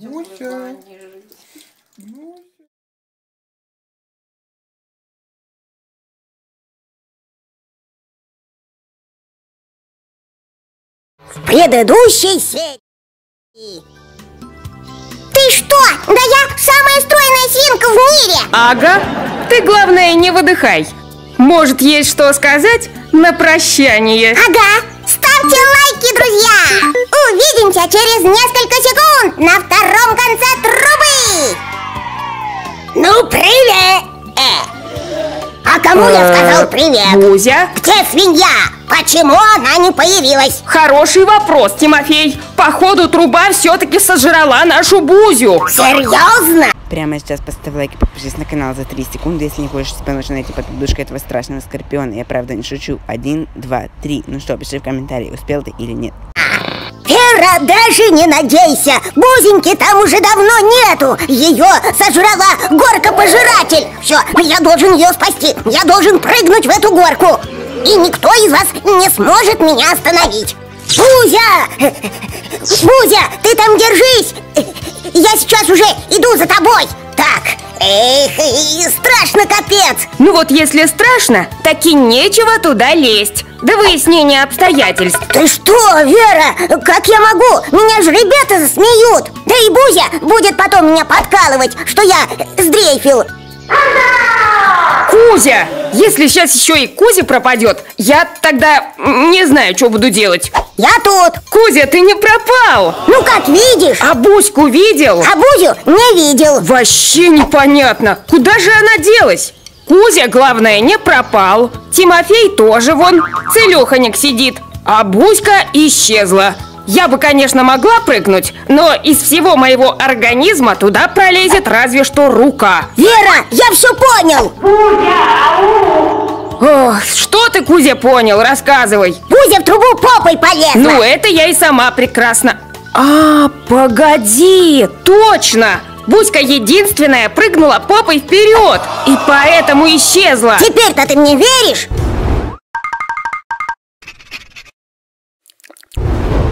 Муся. Муся. В предыдущей серии. Ты что? Да я самая стройная свинка в мире! Ага, ты главное не выдыхай. Может, есть что сказать на прощание? Ага, ставьте лайки, друзья! Увидимся через несколько секунд на втором конце трубы! Ну, привет! Э, А кому я сказал привет? Бузя? Где свинья? Почему она не появилась? Хороший вопрос, Тимофей. Походу, труба все-таки сожрала нашу Бузю. Серьезно? Прямо сейчас поставь лайк и подпишись на канал за 3 секунды, если не хочешь себя ночью найти под подушкой этого страшного скорпиона. Я правда не шучу. Один, два, три. Ну что, пиши в комментарии, успел ты или нет. Вера, даже не надейся! Бузеньки там уже давно нету! Ее сожрала горка-пожиратель! Все, я должен ее спасти! Я должен прыгнуть в эту горку! И никто из вас не сможет меня остановить! Бузя! Бузя, ты там держись! Я сейчас уже иду за тобой! Так, эх, и страшно капец! Ну вот если страшно, так и нечего туда лезть. До выяснения обстоятельств. Ты что, Вера? Как я могу? Меня же ребята засмеют! Да и Бузя будет потом меня подкалывать, что я сдрейфил! Кузя! Если сейчас еще и Кузя пропадет, я тогда не знаю, что буду делать. Я тут! Кузя, ты не пропал! Ну как видишь? А Буську видел? А Бузю не видел! Вообще непонятно, куда же она делась? Кузя, главное, не пропал. Тимофей тоже вон, целеханик сидит. А Буська исчезла. Я бы, конечно, могла прыгнуть, но из всего моего организма туда пролезет разве что рука. Вера, я все понял! Ох, что ты, Кузя, понял? Рассказывай. Бузя в трубу попой полезла! Ну, это я и сама прекрасно. А, погоди, точно! Буська единственная прыгнула попой вперед и поэтому исчезла. Теперь-то ты мне веришь?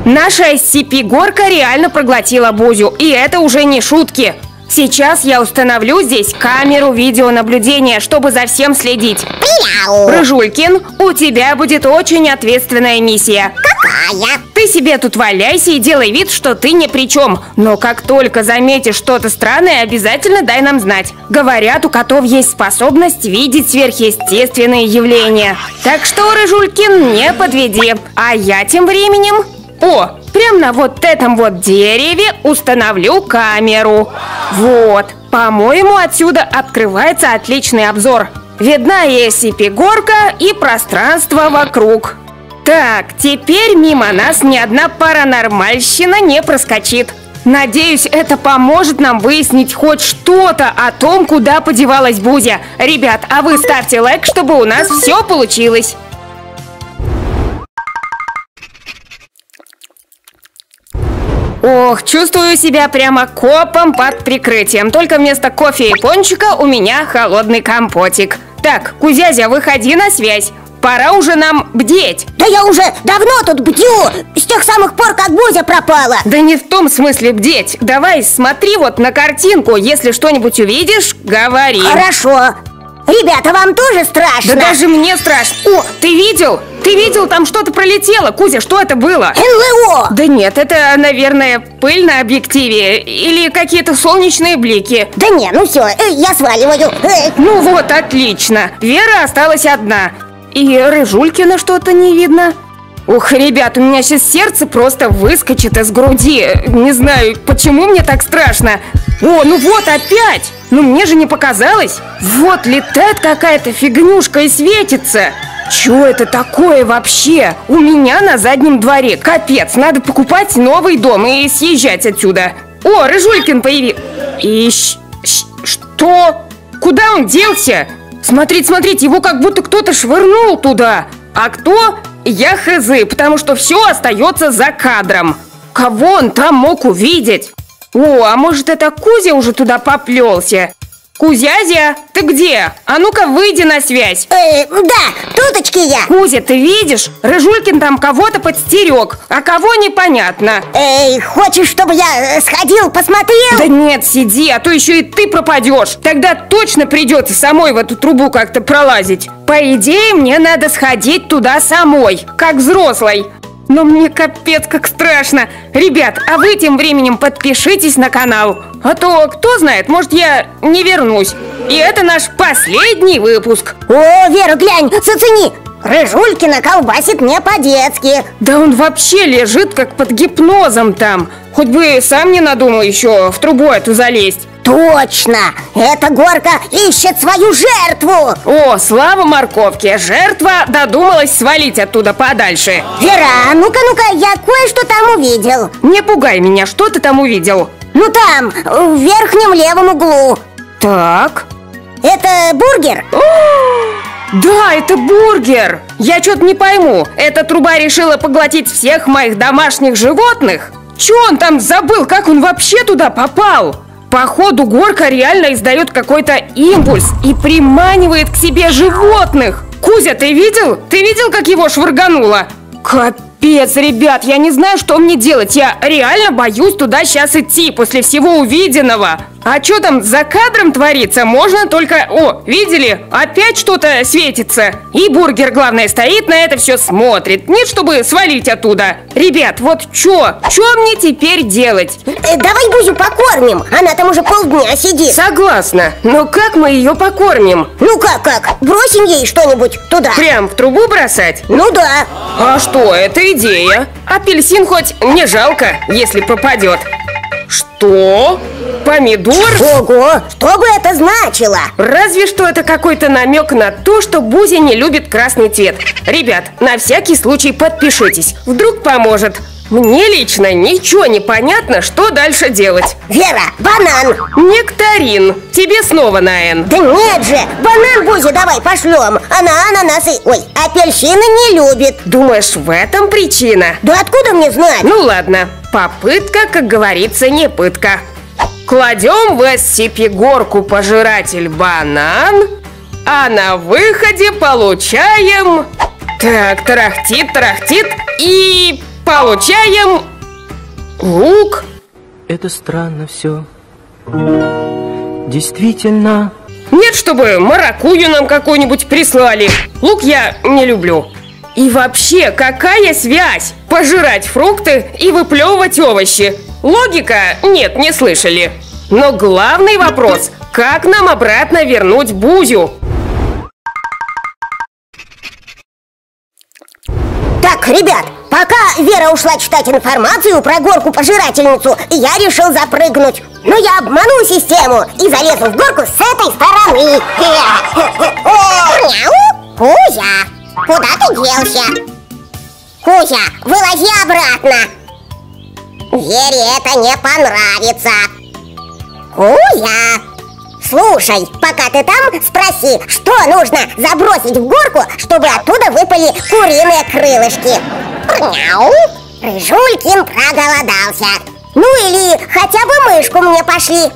Наша SCP-горка реально проглотила Бузю, и это уже не шутки. Сейчас я установлю здесь камеру видеонаблюдения, чтобы за всем следить. Мяу! Рыжулькин, у тебя будет очень ответственная миссия. Какая? Ты себе тут валяйся и делай вид, что ты ни при чем. Но как только заметишь что-то странное, обязательно дай нам знать. Говорят, у котов есть способность видеть сверхъестественные явления. Так что, Рыжулькин, не подведи. А я тем временем... О, прям на вот этом вот дереве установлю камеру. Вот, по-моему, отсюда открывается отличный обзор. Видна и SCP-горка, и пространство вокруг. Так, теперь мимо нас ни одна паранормальщина не проскочит. Надеюсь, это поможет нам выяснить хоть что-то о том, куда подевалась Бузя. Ребят, а вы ставьте лайк, чтобы у нас все получилось. Ох, чувствую себя прямо копом под прикрытием. Только вместо кофе и пончика у меня холодный компотик. Так, Кузязя, выходи на связь. Пора уже нам бдеть. Да я уже давно тут бдю! С тех самых пор, как Бузя пропала! Да не в том смысле бдеть. Давай смотри вот на картинку. Если что-нибудь увидишь, говори. Хорошо! Ребята, вам тоже страшно? Да даже мне страшно. О, ты видел? Ты видел, там что-то пролетело. Кузя, что это было? НЛО! Да нет, это, наверное, пыль на объективе или какие-то солнечные блики. Да не, ну все, я сваливаю. Э, Ну вот, отлично. Вера осталась одна. И Рыжулькина что-то не видно. Ух, ребят, у меня сейчас сердце просто выскочит из груди. Не знаю, почему мне так страшно. О, ну вот опять! Ну мне же не показалось. Вот летает какая-то фигнюшка и светится. Чё это такое вообще? У меня на заднем дворе. Капец, надо покупать новый дом и съезжать отсюда. О, Рыжулькин появился. И щ- щ- что? Куда он делся? Смотрите, смотрите, его как будто кто-то швырнул туда. А кто? Я хз, потому что все остается за кадром. Кого он там мог увидеть? О, а может это Кузя уже туда поплелся? Кузязя, ты где? А ну-ка выйди на связь. Э, да, туточки я. Кузя, ты видишь? Рыжулькин там кого-то подстерег, а кого непонятно. Эй, хочешь, чтобы я э, сходил, посмотрел? Да нет, сиди, а то еще и ты пропадешь. Тогда точно придется самой в эту трубу как-то пролазить. По идее, мне надо сходить туда самой, как взрослой. Но мне капец как страшно. Ребят, а вы тем временем подпишитесь на канал. А то, кто знает, может я не вернусь. И это наш последний выпуск. О, Вера, глянь, зацени. Рыжулькина колбасит не по-детски. Да он вообще лежит как под гипнозом там. Хоть бы сам не надумал еще в трубу эту залезть. Точно! Эта горка ищет свою жертву! О, слава морковке! Жертва додумалась свалить оттуда подальше. Вера, ну-ка, ну-ка, я кое-что там увидел. Не пугай меня, что ты там увидел? Ну там, в верхнем левом углу. Так. Это бургер? Да, это бургер! Я что-то не пойму, эта труба решила поглотить всех моих домашних животных? Че он там забыл, как он вообще туда попал? Походу, горка реально издает какой-то импульс и приманивает к себе животных. Кузя, ты видел? Ты видел, как его швыргануло? Капец, ребят, я не знаю, что мне делать. Я реально боюсь туда сейчас идти после всего увиденного. А что там за кадром творится, можно только... О, видели? Опять что-то светится. И бургер, главное, стоит на это все смотрит. Нет, чтобы свалить оттуда. Ребят, вот что? Что мне теперь делать? Э, давай Бузю покормим. Она там уже полдня сидит. Согласна. Но как мы ее покормим? Ну как, как? Бросим ей что-нибудь туда. Прям в трубу бросать? Ну да. А что, это идея. Апельсин хоть не жалко, если пропадет. Что? Помидор? Ого, что бы это значило? Разве что это какой-то намек на то, что Бузи не любит красный цвет. Ребят, на всякий случай подпишитесь. Вдруг поможет. Мне лично ничего не понятно, что дальше делать. Вера, банан. Нектарин. Тебе снова на Н. Да нет же, банан Бузе давай пошлем. Она ананасы, ой, апельсины не любит. Думаешь, в этом причина? Да откуда мне знать? Ну ладно, попытка, как говорится, не пытка. Кладем в SCP-горку пожиратель банан, а на выходе получаем... Так, тарахтит, тарахтит и получаем лук. Это странно все. Действительно. Нет, чтобы маракую нам какую-нибудь прислали. Лук я не люблю. И вообще, какая связь? Пожирать фрукты и выплевывать овощи. Логика? Нет, не слышали. Но главный вопрос, как нам обратно вернуть Бузю? Ребят, пока Вера ушла читать информацию про горку-пожирательницу, я решил запрыгнуть. Но я обманул систему и залезу в горку с этой стороны. Кузя, куда ты делся? Кузя, вылази обратно. Вере это не понравится. Кузя, слушай, пока ты там, спроси, что нужно забросить в горку, чтобы оттуда выпали куриные крылышки. Мяу! Рыжулькин проголодался. Ну или хотя бы мышку мне пошли.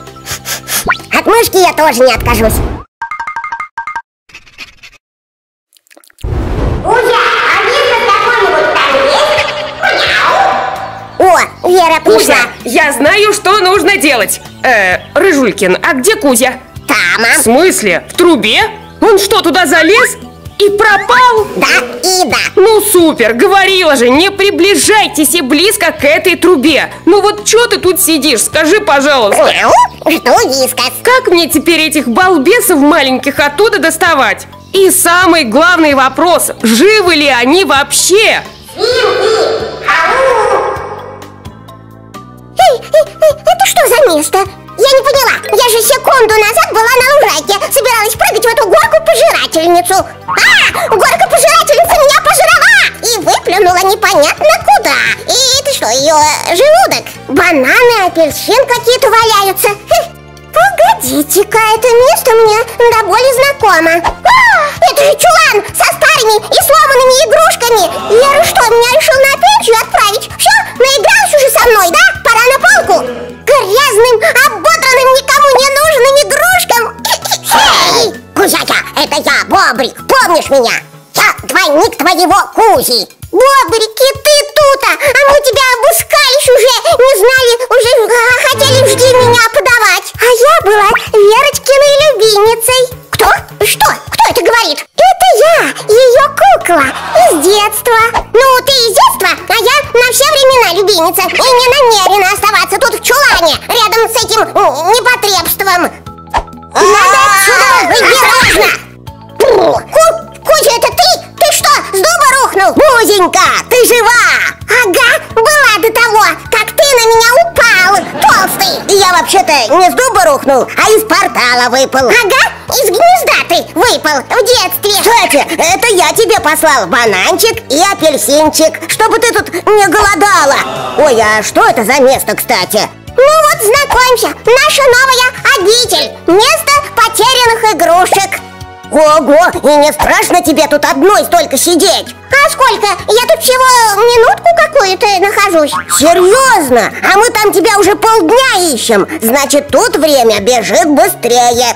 От мышки я тоже не откажусь. Вера пришла. Кузя, я знаю, что нужно делать. Э, Рыжулькин, а где Кузя? Тама. В смысле? В трубе? Он что, туда залез? И пропал? Да и да. Ну супер, говорила же, не приближайтесь и близко к этой трубе. Ну вот что ты тут сидишь, скажи, пожалуйста. Жду вискас. Как мне теперь этих балбесов маленьких оттуда доставать? И самый главный вопрос, живы ли они вообще? Эй, эй, это что за место? Я не поняла. Я же секунду назад была на лужайке. Собиралась прыгать в эту горку-пожирательницу. А, горка-пожирательница меня пожрала! И выплюнула непонятно куда. И это что, ее желудок? Бананы, апельсин какие-то валяются. Погодите-ка, это место мне до боли знакомо. А, это же чулан со старыми и сломанными игрушками. Лера что, меня решил на пенсию отправить? Все, наигрался уже со мной, да? Пора на полку. Грязным, ободранным, никому не нужным игрушкам. Эй, Кузяка, это я, Бобрик, помнишь меня? Я двойник твоего Кузи. Бобрик, и ты тут, а мы тебя обыскались уже, не знали, уже а, хотели жди меня подавать. А я была Верочкиной любимицей. Кто? Что? Кто это говорит? Это я, ее кукла, из детства. Ну, ты из детства, а я на все времена любимица и не намерена оставаться тут в чулане, рядом с этим непотребством. Надо отсюда выбираться! Ку Кузя, это ты? Ты что, с дуба рухнул? Бузенька, ты жива? Ага, была до того, как ты на меня упал, толстый Я вообще-то не с дуба рухнул, а из портала выпал Ага, из гнезда ты выпал в детстве Кстати, это я тебе послал бананчик и апельсинчик, чтобы ты тут не голодала Ой, а что это за место, кстати? Ну вот, знакомься, наша новая обитель Место потерянных игрушек Ого, и не страшно тебе тут одной столько сидеть? А сколько? Я тут всего минутку какую-то нахожусь Серьезно? А мы там тебя уже полдня ищем Значит, тут время бежит быстрее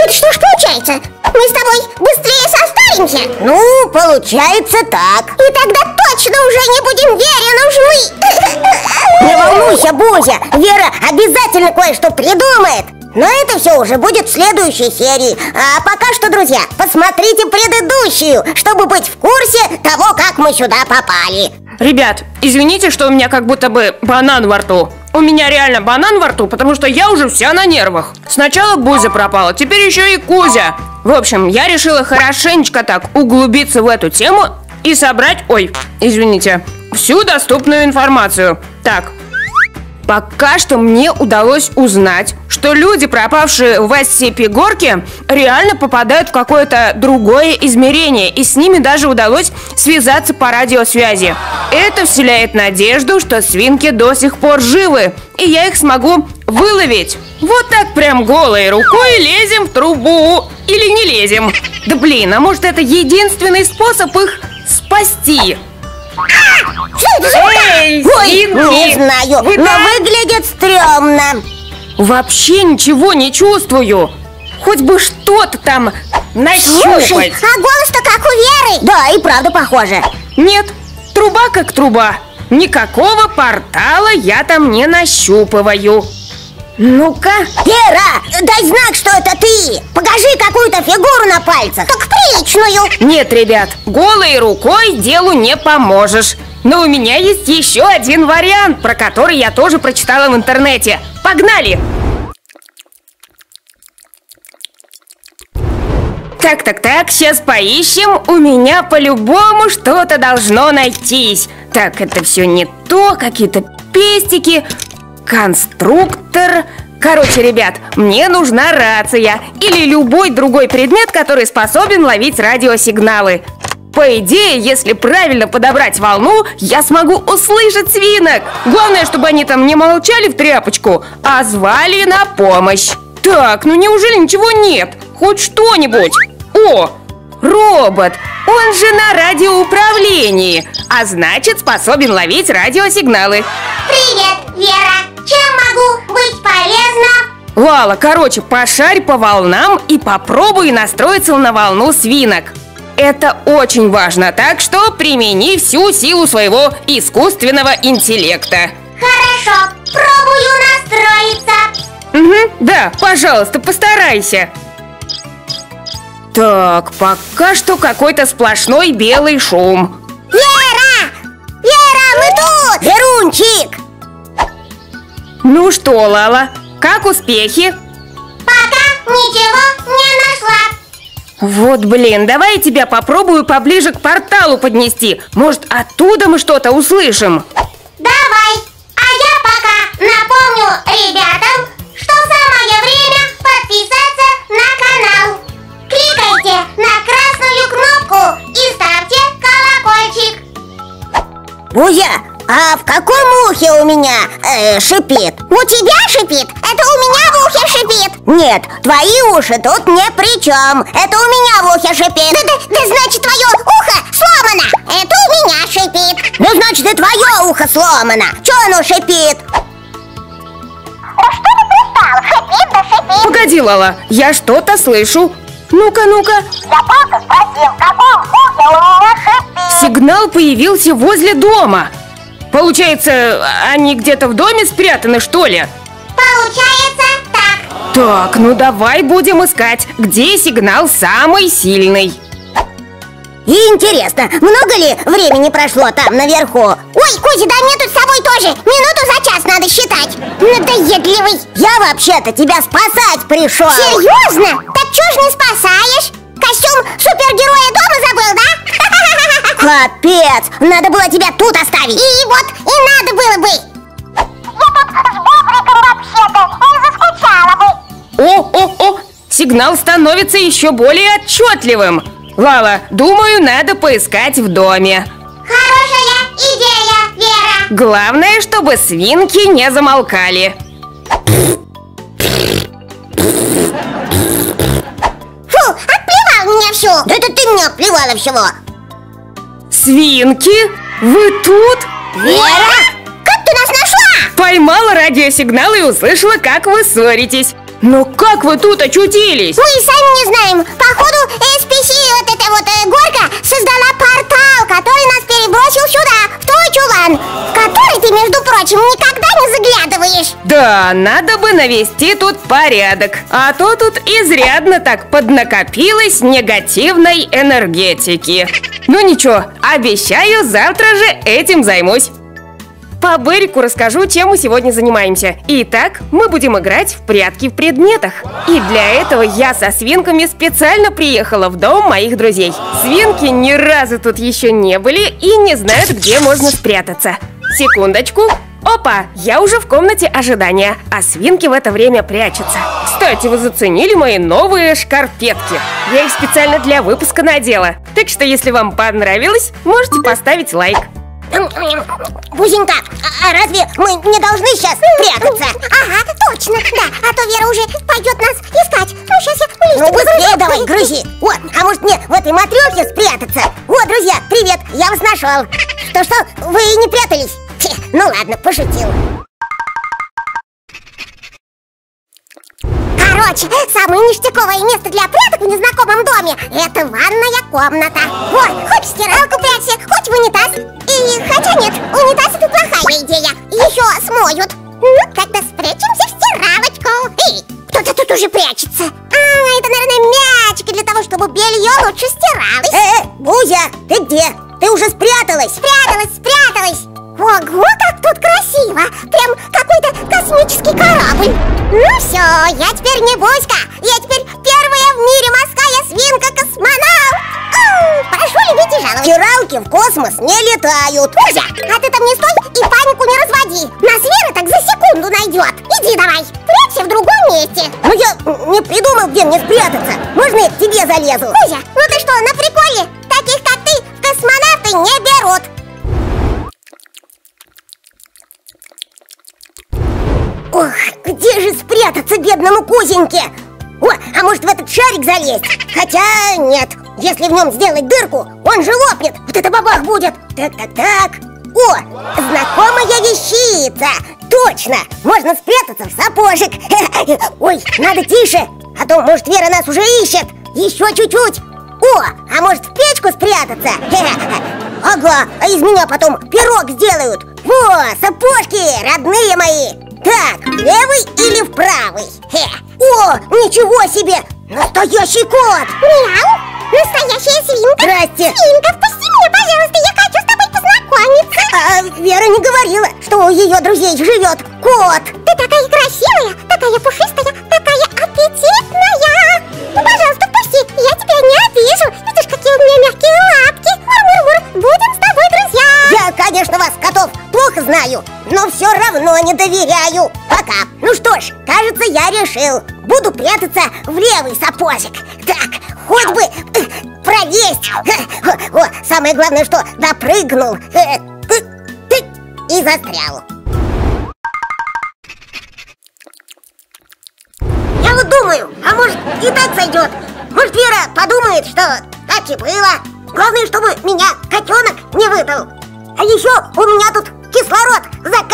Это что ж получается? Мы с тобой быстрее состаримся? Ну, получается так И тогда точно уже не будем Вере нужны Не волнуйся, Бузя Вера обязательно кое-что придумает но это все уже будет в следующей серии А пока что, друзья, посмотрите предыдущую Чтобы быть в курсе того, как мы сюда попали Ребят, извините, что у меня как будто бы банан во рту. У меня реально банан во рту, потому что я уже вся на нервах. Сначала Бузя пропала, теперь еще и Кузя. В общем, я решила хорошенечко так углубиться в эту тему и собрать, ой, извините, всю доступную информацию. Так, Пока что мне удалось узнать, что люди, пропавшие в SCP-горке, реально попадают в какое-то другое измерение, и с ними даже удалось связаться по радиосвязи. Это вселяет надежду, что свинки до сих пор живы, и я их смогу выловить. Вот так прям голой рукой лезем в трубу. Или не лезем. Да блин, а может это единственный способ их спасти? Эй, Ой, не знаю, Вы но там? выглядит стрёмно Вообще ничего не чувствую. Хоть бы что-то там нащупать. Слушай, а голос-то как у Веры Да, и правда похоже Нет, труба как труба. Никакого портала я там не нащупываю. Ну-ка. Вера, дай знак, что это ты Покажи какую-то фигуру на пальцах Так приличную Нет, ребят, голой рукой делу не поможешь. Но у меня есть еще один вариант, про который я тоже прочитала в интернете. Погнали! Так, так, так, сейчас поищем. У меня по-любому что-то должно найтись. Так, это все не то, какие-то пестики, конструктор. Короче, ребят, мне нужна рация или любой другой предмет, который способен ловить радиосигналы. По идее, если правильно подобрать волну, я смогу услышать свинок. Главное, чтобы они там не молчали в тряпочку, а звали на помощь. Так, ну неужели ничего нет? Хоть что-нибудь? О, робот! Он же на радиоуправлении, а значит способен ловить радиосигналы. Привет, Вера Чем могу быть полезна? Лала, короче, пошарь по волнам и попробуй настроиться на волну свинок. Это очень важно, так что примени всю силу своего искусственного интеллекта. Хорошо, пробую настроиться Угу, да, пожалуйста, постарайся. Так, пока что какой-то сплошной белый шум. Вера! Вера, мы тут! Верунчик! Ну что, Лала, как успехи? Пока ничего не нашла Вот блин, давай я тебя попробую поближе к порталу поднести. Может, оттуда мы что-то услышим? Давай! А я пока напомню ребятам, что самое время подписаться на канал. Кликайте на красную кнопку и ставьте колокольчик. Бузя, а в каком ухе у меня э, шипит? У тебя шипит? Это у меня в ухе шипит. Нет, твои уши тут ни при чем. Это у меня в ухе шипит. Да, да, да значит твое ухо сломано. Это у меня шипит. Ну значит и твое ухо сломано. Че оно шипит? Да что ты пристал? Шипит да шипит. Погоди, Лала, я что-то слышу. Ну-ка, ну-ка. Я просто спросил, в каком вкусе у меня шипит. Сигнал появился возле дома. Получается, они где-то в доме спрятаны, что ли? Получается так. Так, ну давай будем искать, где сигнал самый сильный. И интересно, много ли времени прошло там наверху? Ой, Кузя, да мне тут с собой тоже. Минуту за час надо считать. Надоедливый. Я вообще-то тебя спасать пришел. Серьезно? Так чё ж не спасаешь? Костюм супергероя дома забыл, да? Капец! Надо было тебя тут оставить. И вот, и надо было бы. Я тут с Бобриком вообще-то не заскучала бы. О-о-о! Сигнал становится еще более отчетливым. Лала, думаю, надо поискать в доме. Хорошая идея, Вера. Главное, чтобы свинки не замолкали. Фу, отплевал меня всю. Да это ты меня отплевала всего. Свинки? Вы тут? Вера? Как ты нас нашла? Поймала радиосигнал и услышала, как вы ссоритесь. Но как вы тут очутились? Мы сами не знаем. Походу, SPC, вот эта вот э, горка, создала портал, который нас перебросил сюда, в твой чулан, в который ты, между прочим, никогда не заглядываешь. Да, надо бы навести тут порядок. А то тут изрядно так поднакопилось негативной энергетики. Ну ничего, обещаю, завтра же этим займусь. По Берику расскажу, чем мы сегодня занимаемся. Итак, мы будем играть в прятки в предметах. И для этого я со свинками специально приехала в дом моих друзей. Свинки ни разу тут еще не были и не знают, где можно спрятаться. Секундочку. Опа, я уже в комнате ожидания, а свинки в это время прячутся. Кстати, вы заценили мои новые шкарпетки? Я их специально для выпуска надела. Так что, если вам понравилось, можете поставить лайк. Бузенька, а, а разве мы не должны сейчас прятаться? Ага, точно, да, а то Вера уже пойдет нас искать. Ну, сейчас я Ну, быстрее давай, грызи. Вот, а может мне в этой матрёхе спрятаться? Вот, друзья, привет, я вас нашел. Что-что, вы не прятались? Хе, ну ладно, пошутил. Короче, самое ништяковое место для пряток в незнакомом доме – это ванная комната. Вот, хоть в стиралку прячься, хоть в унитаз. И хотя нет, унитаз это плохая идея. Еще смоют. Ну, тогда спрячемся в стиралочку. Эй, кто-то тут уже прячется. А, это, наверное, мячики для того, чтобы белье лучше стиралось. Э, э, Бузя, ты где? Ты уже спряталась? Спряталась, спряталась. Ого, как тут красиво! Прям какой-то космический корабль! Ну все, я теперь не Буська! Я теперь первая в мире морская свинка-космонавт! Прошу любить и жаловать! Стиралки в космос не летают! Кузя, а ты там не стой и панику не разводи! Нас Вера так за секунду найдет! Иди давай, прячься в другом месте! Ну я не придумал, где мне спрятаться! Можно я к тебе залезу? Кузя, ну ты что, на приколе? Таких, как ты, в космонавты не берут! Ох, где же спрятаться бедному Кузеньке? О, а может в этот шарик залезть? Хотя нет, если в нем сделать дырку, он же лопнет. Вот это бабах будет. Так, так, так. О, знакомая вещица. Точно, можно спрятаться в сапожек. Ой, надо тише, а то, может, Вера нас уже ищет. Еще чуть-чуть. О, а может в печку спрятаться? Ага, а из меня потом пирог сделают. Во, сапожки, родные мои. Так, левый или в правый? Хе. О, ничего себе! Настоящий кот! Мяу! Настоящая свинка! Здрасте! Свинка, впусти меня, пожалуйста, я хочу с тобой познакомиться! А, Вера не говорила, что у ее друзей живет кот! Ты такая красивая, все равно не доверяю. Пока. Ну что ж, кажется, я решил. Буду прятаться в левый сапожик. Так, хоть бы э, пролезть. О, самое главное, что допрыгнул. Э, э, И застрял. Я вот думаю, а может и так сойдет. Может Вера подумает, что так и было. Главное, чтобы меня котенок не выдал. А еще у меня тут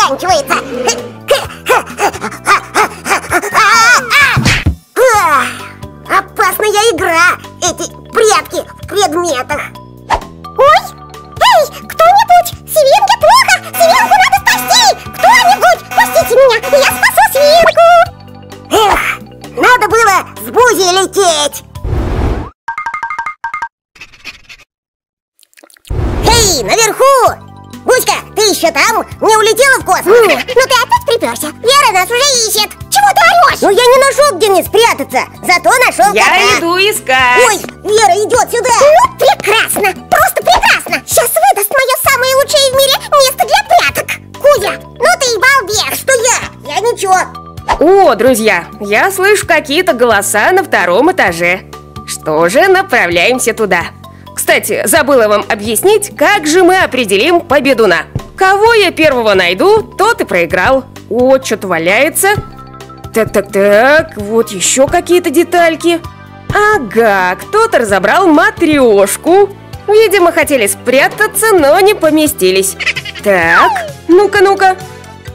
заканчивается. А, Опасная игра. Друзья, я слышу какие-то голоса на втором этаже. Что же, направляемся туда. Кстати, забыла вам объяснить, как же мы определим победуна. Кого я первого найду, тот и проиграл. О, что-то валяется. Так-так-так, вот еще какие-то детальки. Ага, кто-то разобрал матрешку. Видимо, хотели спрятаться, но не поместились. Так, ну-ка, ну-ка.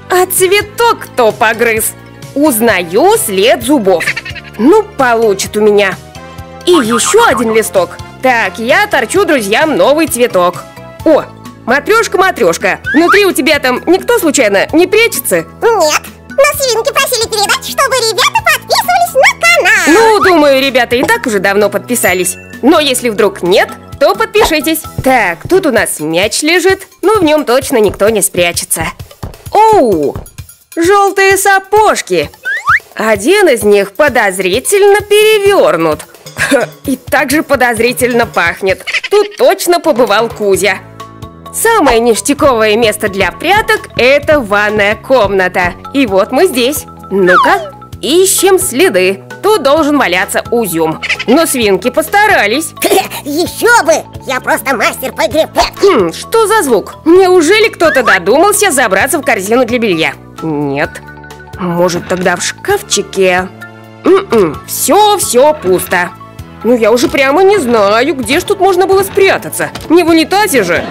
А цветок кто погрыз? Узнаю след зубов. Ну, получит у меня. И еще один листок. Так, я торчу друзьям новый цветок. О, матрешка-матрешка. Внутри у тебя там никто случайно не прячется? Нет, но свинки просили передать, чтобы ребята подписывались на канал. Ну, думаю, ребята и так уже давно подписались. Но если вдруг нет, то подпишитесь. Так, тут у нас мяч лежит, но в нем точно никто не спрячется. Оу, желтые сапожки. Один из них подозрительно перевернут. И также подозрительно пахнет. Тут точно побывал Кузя. Самое ништяковое место для пряток – это ванная комната. И вот мы здесь. Ну-ка, ищем следы. Тут должен валяться узюм. Но свинки постарались. Еще бы! Я просто мастер по прятки. Хм, что за звук? Неужели кто-то додумался забраться в корзину для белья? Нет. Может, тогда в шкафчике? М-м, все, все пусто. Ну, я уже прямо не знаю, где ж тут можно было спрятаться. Не в унитазе же.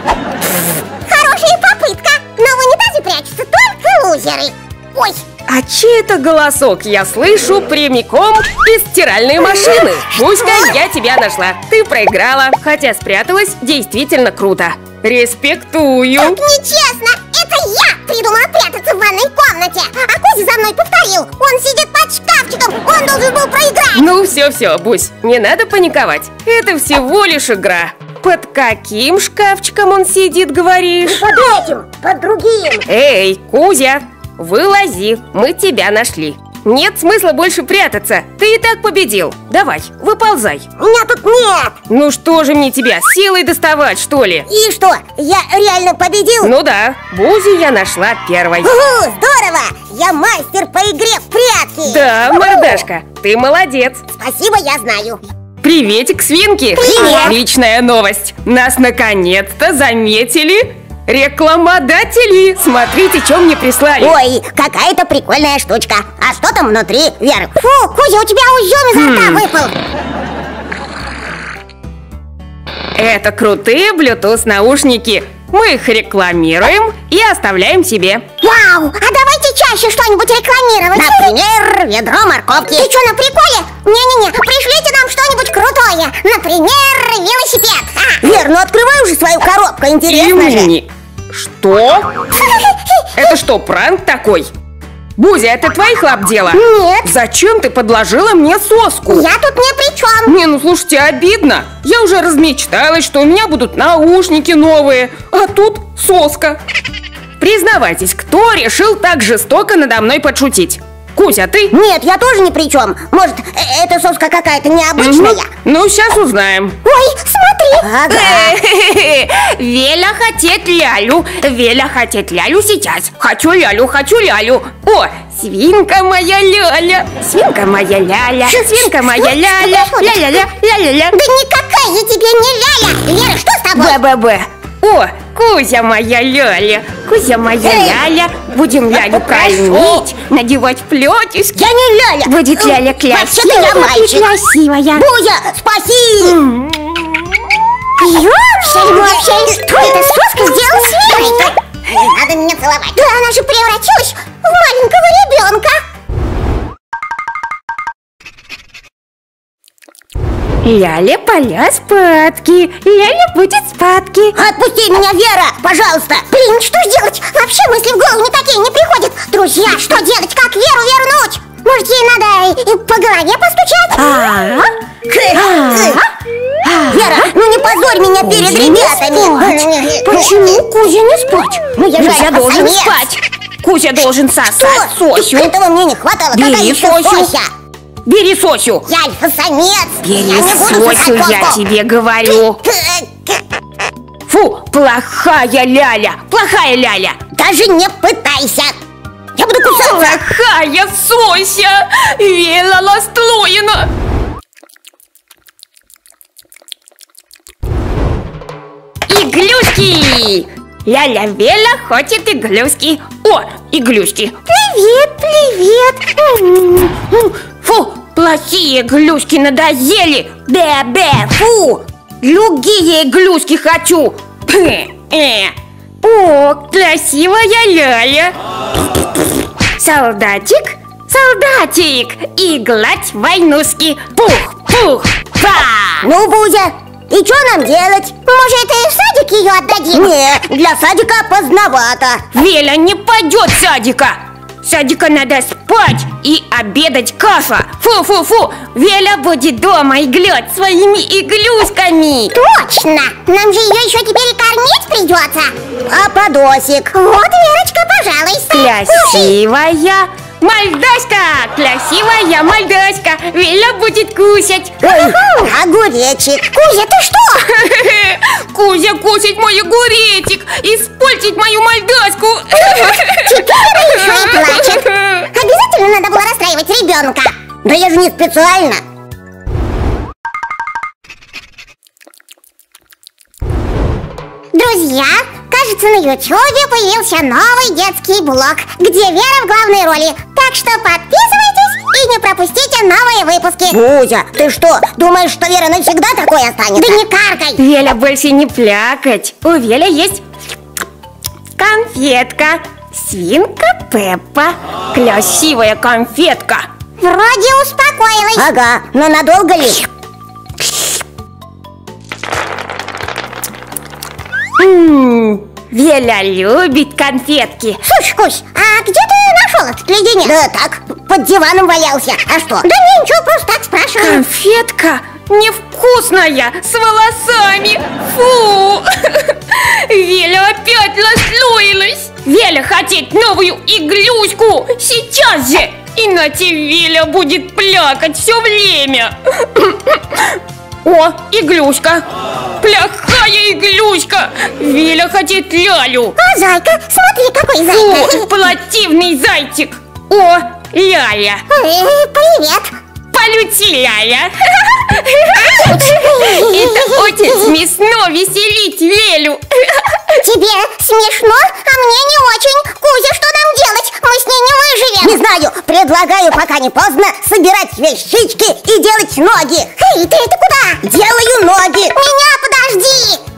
Хорошая попытка, но в унитазе прячутся только лузеры. Ой, А чей это голосок я слышу прямиком из стиральной машины? Муська, я тебя нашла. Ты проиграла, хотя спряталась действительно круто. Респектую. как нечестно! Это я придумала прятаться в ванной комнате, а Кузя за мной повторил. Он сидит под шкафчиком, он должен был проиграть. Ну все-все, Бусь, не надо паниковать. Это всего лишь игра. Под каким шкафчиком он сидит, говоришь? Под этим, под другим. Эй, Кузя, вылази, мы тебя нашли. Нет смысла больше прятаться, ты и так победил. Давай, выползай. Меня тут нет. Ну что же мне тебя, силой доставать, что ли? И что, я реально победил? Ну да, Бузи я нашла первой. Угу, здорово! Я мастер по игре в прятки. Да, мордашка, ты молодец. Спасибо, я знаю. Приветик, свинки! Привет! Отличная новость! Нас наконец-то заметили рекламодатели! Смотрите, что мне прислали! Ой, какая-то прикольная штучка. А что там внутри, Вер? Фу, Кузя, у тебя узем изо рта Хм. выпал. Это крутые Bluetooth наушники. Мы их рекламируем и оставляем себе. Вау, а давайте чаще что-нибудь рекламировать. Например, ведро морковки. Ты что, на приколе? Не-не-не, пришлите нам что-нибудь крутое. Например, велосипед. А. Вер, ну открывай уже свою коробку, интересно же. Что? Это что, пранк такой? Бузя, это твоих лап дело? Нет. Зачем ты подложила мне соску? Я тут ни при чем. Не, ну слушайте, обидно. Я уже размечталась, что у меня будут наушники новые, а тут соска. Признавайтесь, кто решил так жестоко надо мной подшутить? Кузя, ты? Нет, я тоже ни при чем. Может, э, эта соска какая-то необычная? Ну, сейчас узнаем. Ой, смотри. Ага. Веля хотеть лялю, Веля хотеть лялю сейчас. Хочу лялю, хочу лялю. О, свинка моя ляля, свинка моя ляля, свинка моя ляля, ля-ля-ля, ля-ля-ля. Да никакая я тебе не ляля. Вера, что с тобой? Б-б-б. О, Кузя моя ляля, Кузя моя Эй, ляля. Будем лялю кормить, надевать плетиски. Я не Ляля. Будет ляля Вообще-то я красивая. мальчик. Красивая. Буя, спаси! Ёпсель, мопсель, что это соска сделала с надо меня целовать. Да она же превратилась в маленького ребенка. Ляля поля спадки, Ляля будет спадки. Отпусти меня, Вера, пожалуйста. Блин, что делать? Вообще мысли в голову не такие не приходят. Друзья, что делать? Как Веру вернуть? Может, ей надо и по голове постучать? А, Вера, ну не позорь меня перед ребятами. Почему Кузя не спать? Ну я же Кузя должен спать. Кузя должен сосать Сосю. Этого мне не хватало. Бери Сосю. Бери Сосю. Я альфа-самец. Бери я Сосю, я тебе говорю. Фу, плохая ляля, плохая ляля. Даже не пытайся. Я буду кусаться. Плохая Сося, Вела Ластлоина. Иглюшки! Ляля Вела хочет иглюшки. О, иглюшки. Привет, привет. Фу, плохие иглюшки надоели. Бе-бе, фу. Другие иглюшки хочу. Пх, э. О, красивая Ляля. Солдатик, солдатик, и гладь войнушки. Пух, пух, па! Ну, Бузя, и что нам делать? Может, и в садик ее отдадим? Нет, для садика поздновато. Веля не пойдет садика. Садика надо спать и обедать каша. Фу-фу-фу, Веля будет дома иглет своими иглюшками. Точно! Нам же ее еще теперь кормить придется. А подосик? Вот, Верочка, пожалуйста. Красивая мальдашка, красивая мальдашка. Веля будет кушать. Ой, огуречек. Кузя, ты что? Кузя кусит мой огуречек, испортить мою мальдашку. Теперь еще и плачет. Обязательно надо было расстраивать ребенка. Да я же не специально. Друзья, кажется, на Ютубе появился новый детский блог, где Вера в главной роли. Так что подписывайтесь и не пропустите новые выпуски. Бузя, ты что, думаешь, что Вера навсегда такой останется? Да не каркай! Веля больше не плакать. У Веля есть конфетка. Свинка Пеппа. Красивая конфетка. Вроде успокоилась. Ага, но надолго ли? Веля любит конфетки. Слушай, Кусь, а где ты нашел этот леденец? Да так, под диваном валялся. А что? Да не, ничего, просто так спрашиваю. Конфетка невкусная, с волосами. Фу! Веля опять расстроилась. Веля хотеть новую иглюшку. Сейчас же. Иначе Веля будет плакать все время. О, иглюшка. Плохая иглюшка. Веля хотит лялю. А зайка, смотри, какой О, зайка. противный зайчик. О, ляля. Привет. Полюти, Ляля. Это очень смешно веселить Велю. Тебе смешно, а мне не очень. Кузя, что нам делать? Мы с ней не Не выживем. знаю, предлагаю, пока не поздно, собирать вещички и делать ноги. Эй, ты это куда? Делаю ноги. Меня подожди!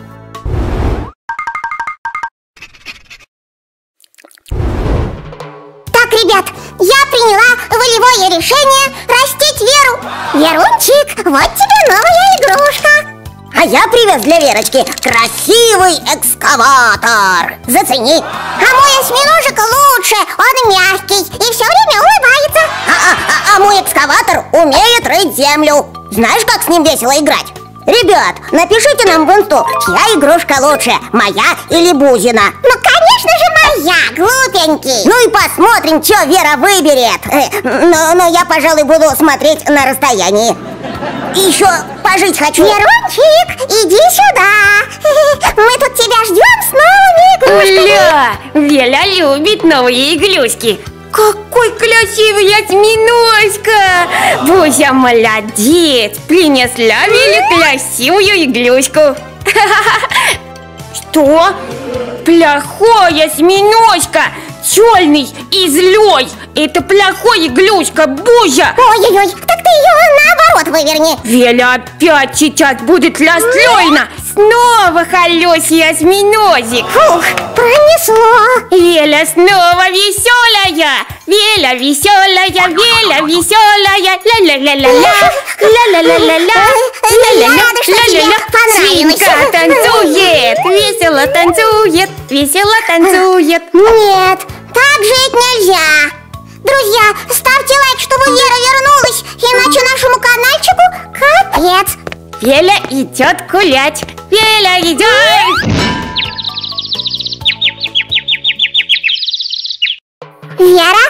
Так, ребят, я приняла волевое решение растить Веру. Верунчик, вот тебе новая игрушка. А я привез для Верочки красивый экскаватор. Зацени. А мой осьминожек лучше, он мягкий и все время улыбается. А, а- а- а мой экскаватор умеет рыть землю. Знаешь, как с ним весело играть? Ребят, напишите нам в инсту, чья игрушка лучше, моя или Бузина. Ну, конечно же, моя, глупенький. Ну и посмотрим, что Вера выберет. Э, Но, но я, пожалуй, буду смотреть на расстоянии. И еще пожить хочу. Верунчик, иди сюда. Мы тут тебя ждем с новыми игрушками. Уля, Веля любит новые иглюшки. Какой красивый осьминожка! Бузя молодец! Принесла Веле красивую иглюшку. Что? Плохой осьминожка! Черный и злой! Это плохой иглюшка, Бузя! Ой-ой-ой, так ты ее наоборот выверни. Веля опять сейчас будет расстроена! Снова хороший осьминожик! Фух, пронесло. Веля снова веселая! Веля веселая, Веля веселая! Ля-ля-ля-ля-ля! Ля-ля-ля-ля-ля! Я рада, что тебе Ля-ля-ля! понравилось. Свинка танцует! Весело танцует! Весело танцует! Нет, так жить нельзя. Друзья, ставьте лайк, чтобы Вера вернулась, иначе нашему каналчику капец. Феля идет гулять. Феля идет. Вера,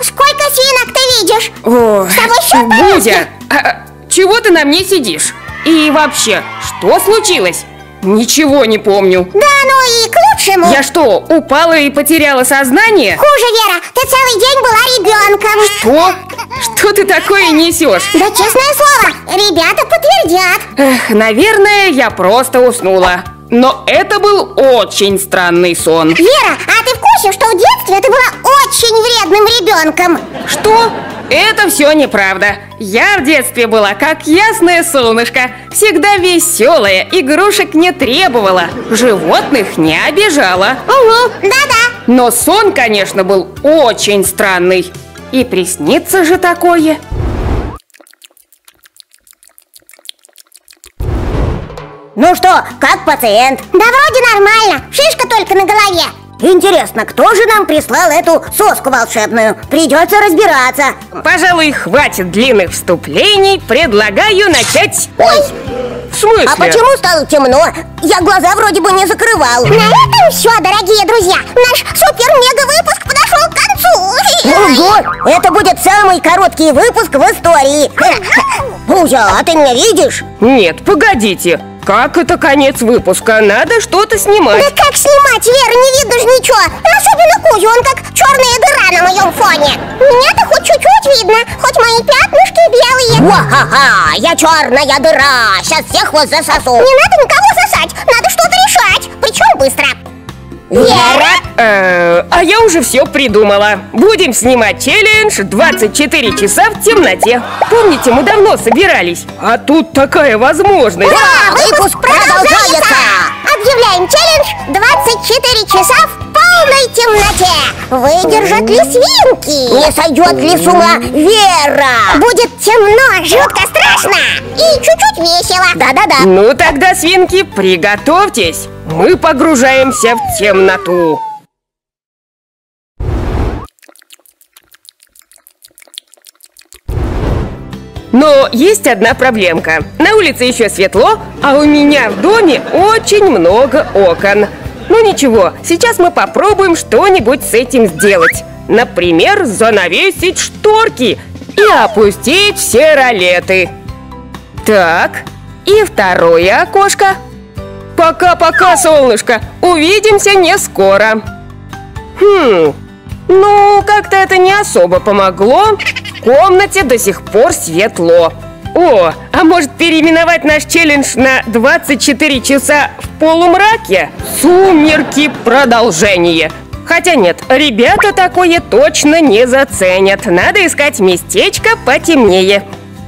сколько свинок ты видишь? О, С тобой всё в порядке? Будя, а, а, чего ты на мне сидишь? И вообще, что случилось? Ничего не помню. Да ну и к лучшему. Я что, упала и потеряла сознание? Хуже, Вера, ты целый день была ребенком. Что? Что ты такое несешь? Да честное слово, ребята подтвердят. Эх, наверное, я просто уснула. Но это был очень странный сон. Вера, а в курсе, что в детстве ты была очень вредным ребенком? Что? Это все неправда. Я в детстве была как ясное солнышко. Всегда веселая, игрушек не требовала, животных не обижала. Угу, да-да. Но сон, конечно, был очень странный. И приснится же такое. Ну что, как пациент? Да вроде нормально, шишка только на голове. Интересно, кто же нам прислал эту соску волшебную? Придется разбираться. Пожалуй, хватит длинных вступлений. Предлагаю начать. Ой, В смысле? а почему стало темно? Я глаза вроде бы не закрывал. На этом все, дорогие друзья. Наш супер-мега-выпуск подошел к концу. Ого, это будет самый короткий выпуск в истории. Бузя, а ты меня видишь? Нет, погодите. Как это конец выпуска? Надо что-то снимать. Да как снимать, Вера, не видно же ничего. Особенно Кузю, он как черная дыра на моем фоне. Меня-то хоть чуть-чуть видно, хоть мои пятнышки белые. Ва-ха-ха, я черная дыра. Сейчас всех вас засосу. Не надо никого сосать, надо что-то решать. Причем быстро. Вера? Э, а я уже все придумала. Будем снимать челлендж 24 часа в темноте. Помните, мы давно собирались. А тут такая возможность. Ура, выпуск продолжается. Объявляем челлендж 24 часа в полной темноте. Выдержат ли свинки? Не сойдет ли с ума Вера? Будет темно, жутко страшно и чуть-чуть весело. Да-да-да. Ну тогда, свинки, приготовьтесь. Мы погружаемся в темноту. Но есть одна проблемка. На улице еще светло, а у меня в доме очень много окон. Ну ничего, сейчас мы попробуем что-нибудь с этим сделать. Например, занавесить шторки и опустить все ролеты. Так, и второе окошко. Пока-пока, солнышко. Увидимся не скоро. Хм, ну, как-то это не особо помогло. В комнате до сих пор светло. О, а может переименовать наш челлендж на 24 часа в полумраке? Сумерки продолжение. Хотя нет, ребята такое точно не заценят. Надо искать местечко потемнее.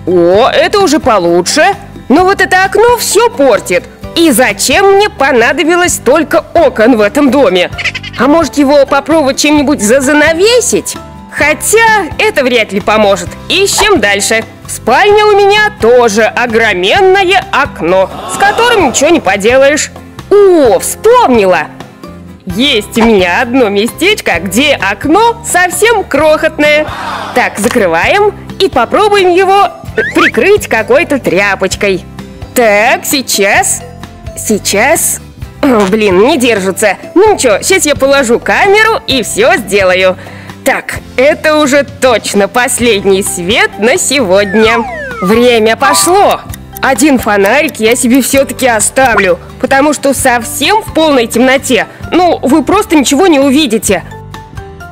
О, это уже получше. Но вот это окно все портит. И зачем мне понадобилось столько окон в этом доме? А может его попробовать чем-нибудь зазанавесить? Хотя это вряд ли поможет. Ищем дальше. Спальня у меня тоже огроменное окно, с которым ничего не поделаешь. О, вспомнила! Есть у меня одно местечко, где окно совсем крохотное. Так, закрываем и попробуем его прикрыть какой-то тряпочкой. Так, сейчас. Сейчас. О, блин, не держится. Ну ничего, сейчас я положу камеру и все сделаю. Так, это уже точно последний свет на сегодня. Время пошло. Один фонарик я себе все-таки оставлю, потому что совсем в полной темноте, ну, вы просто ничего не увидите.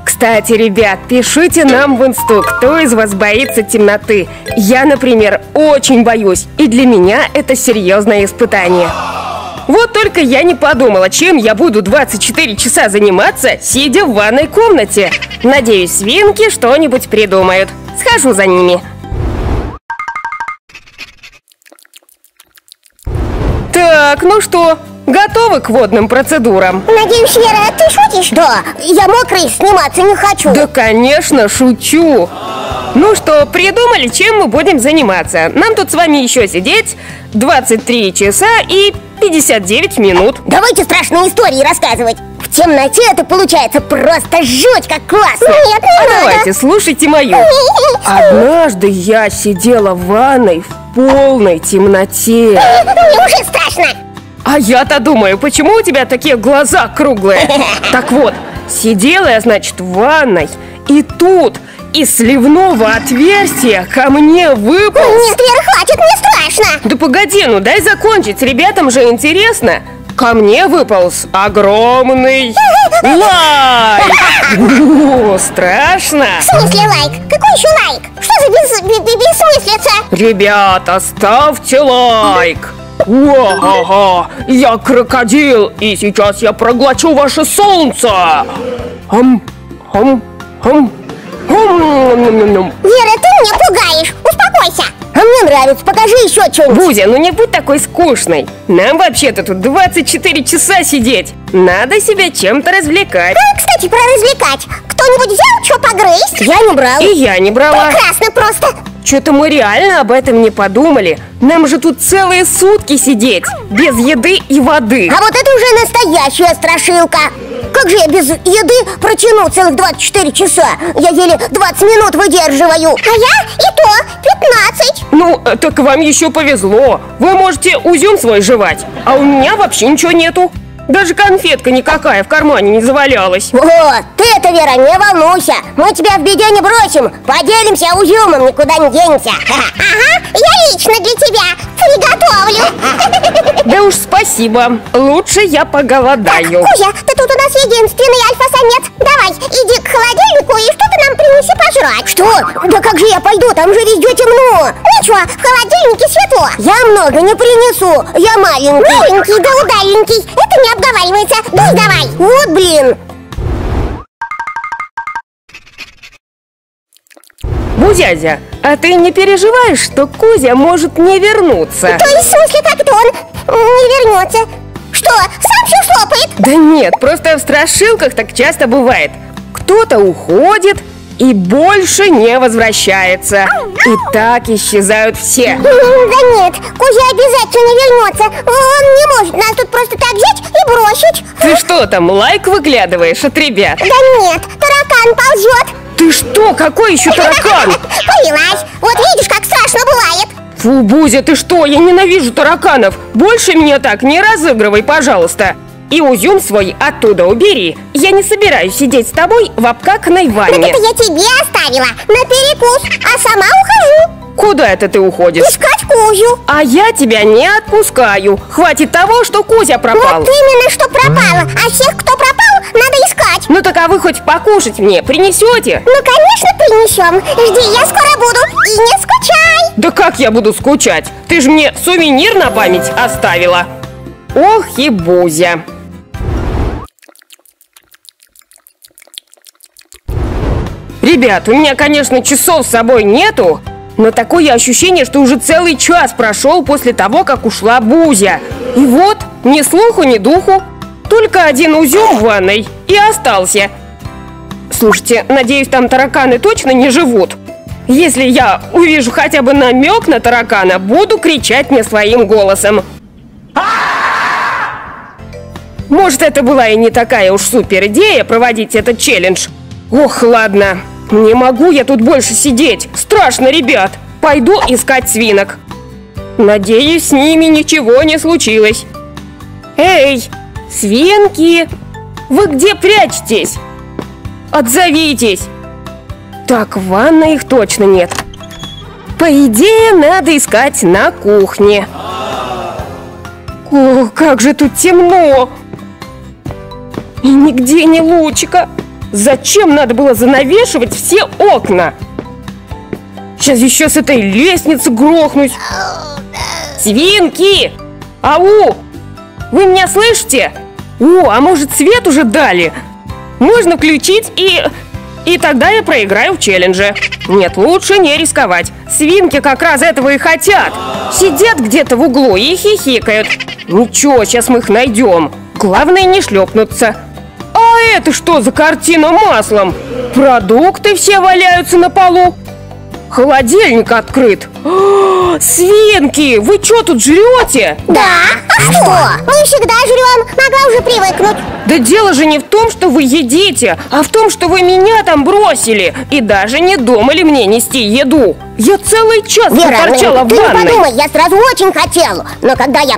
Кстати, ребят, пишите нам в инсту, кто из вас боится темноты. Я, например, очень боюсь, и для меня это серьезное испытание. Вот только я не подумала, чем я буду 24 часа заниматься, сидя в ванной комнате. Надеюсь, свинки что-нибудь придумают. Схожу за ними. Так, ну что, готовы к водным процедурам? Надеюсь, Вера, ты шутишь? Да, я мокрый, сниматься не хочу. Да, конечно, шучу. Ну что, придумали, чем мы будем заниматься? Нам тут с вами еще сидеть 23 часа и 59 минут. Давайте страшные истории рассказывать. В темноте это получается просто жуть, как классно. Нет, не А надо. давайте, слушайте мою. Однажды я сидела в ванной в полной темноте. Мне уже страшно. А я-то думаю, почему у тебя такие глаза круглые? Так вот, сидела я, значит, в ванной, и тут из сливного отверстия ко мне выпал... Вера, хватит, мне страшно. Да погоди, ну дай закончить, ребятам же интересно. Ко мне выполз огромный лайк. О, страшно. В смысле лайк? Какой еще лайк? Что за без, бе- бе- бессмыслица? Ребята, ставьте лайк. Ага, я крокодил, и сейчас я проглочу ваше солнце. Ам, ам, ам, ам. Вера, ты меня пугаешь. Успокойся. А мне нравится, покажи еще что-нибудь. Бузя, ну не будь такой скучной. Нам вообще-то тут 24 часа сидеть. Надо себя чем-то развлекать. А, кстати, про развлекать. Кто-нибудь взял что погрызть? Я не брал. И я не брала. Прекрасно просто. Что-то мы реально об этом не подумали. Нам же тут целые сутки сидеть. Без еды и воды. А вот это уже настоящая страшилка. Как же я без еды протяну целых 24 часа? Я еле 20 минут выдерживаю. А я и то 15. Ну, э, так вам еще повезло. Вы можете узюм свой жевать. А у меня вообще ничего нету. Даже конфетка никакая в кармане не завалялась. О, ты это, Вера, не волнуйся. Мы тебя в беде не бросим. Поделимся узюмом, никуда не денемся. Ага, я лично для тебя приготовлю. Да уж спасибо. Лучше я поголодаю. Кузя, ты тут у нас единственный альфа-самец. Давай, иди к холодильнику и что-то нам принеси пожрать. Что? Да как же я пойду? Там же везде темно. Ничего, в холодильнике светло. Я много не принесу. Я маленький. Маленький да удаленький. Это не обговаривается. Дуй давай. Вот блин. Бузязя, а ты не переживаешь, что Кузя может не вернуться? То есть в смысле как-то он не вернется? Что, сам все шлопает? Да нет, просто в страшилках так часто бывает. Кто-то уходит и больше не возвращается. И так исчезают все. Да нет, Кузя обязательно вернется. Он не может нас тут просто так взять и бросить. Ты что там, лайк выглядываешь от ребят? Да нет, таракан ползет. Ты что, какой еще таракан? Повелась. Вот видишь, как страшно бывает. Фу, Бузя, ты что? Я ненавижу тараканов. Больше меня так не разыгрывай, пожалуйста. И узюм свой оттуда убери. Я не собираюсь сидеть с тобой в обкаканной Так ванне. это я тебе оставила на перекус, а сама ухожу Куда это ты уходишь? искать Кузю. А я тебя не отпускаю. Хватит того, что Кузя пропал. Вот именно что пропало, а всех, кто пропал, надо искать. Ну так а вы хоть покушать мне принесете? Ну, конечно, принесем. Жди, я скоро буду. И не скучай. Да как я буду скучать? Ты же мне сувенир на память оставила. Ох и Бузя. Ребят, у меня, конечно, часов с собой нету, но такое ощущение, что уже целый час прошел после того, как ушла Бузя. И вот, ни слуху, ни духу, только один узюм в ванной и остался. Слушайте, надеюсь, там тараканы точно не живут. Если я увижу хотя бы намек на таракана, буду кричать не своим голосом. Может, это была и не такая уж супер идея проводить этот челлендж. Ох, ладно. Не могу я тут больше сидеть. Страшно, ребят. Пойду искать свинок. Надеюсь, с ними ничего не случилось. Эй, свинки! Вы где прячетесь? Отзовитесь! Так, в ванной их точно нет. По идее, надо искать на кухне. О, как же тут темно! И нигде не лучика. Зачем надо было занавешивать все окна? Сейчас еще с этой лестницы грохнусь. Свинки! Ау! Вы меня слышите? О, а может свет уже дали? Можно включить и... И тогда я проиграю в челлендже. Нет, лучше не рисковать. Свинки как раз этого и хотят. Сидят где-то в углу и хихикают. Ничего, сейчас мы их найдем. Главное не шлепнуться. А это что за картина маслом? Продукты все валяются на полу. Холодильник открыт. О, свинки, вы что тут жрете? Да? А что? Мы всегда жрем. Могла уже привыкнуть. Да дело же не в том, что вы едите, а в том, что вы меня там бросили и даже не думали мне нести еду. Я целый час Вера, торчала ну, в ты не ванной. подумай, я сразу очень хотел Но когда я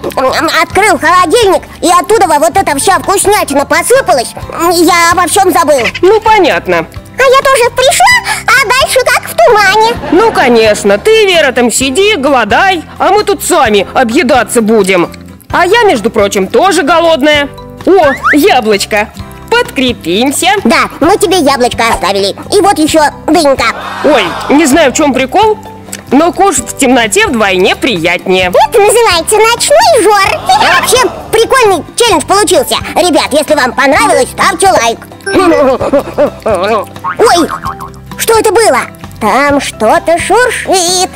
открыл холодильник И оттуда вот эта вся вкуснятина посыпалась Я обо всем забыл Ну, понятно. А я тоже пришла, дальше как в тумане. Ну, конечно, ты, Вера, там сиди, голодай, а мы тут сами объедаться будем. А я, между прочим, тоже голодная. О, яблочко. Подкрепимся. Да, мы тебе яблочко оставили И вот еще дынька Ой, не знаю, в чем прикол, но кушать в темноте вдвойне приятнее. Это называется ночной жор. А вообще прикольный челлендж получился Ребят, если вам понравилось, ставьте лайк Ой, что это было? Там что-то шуршит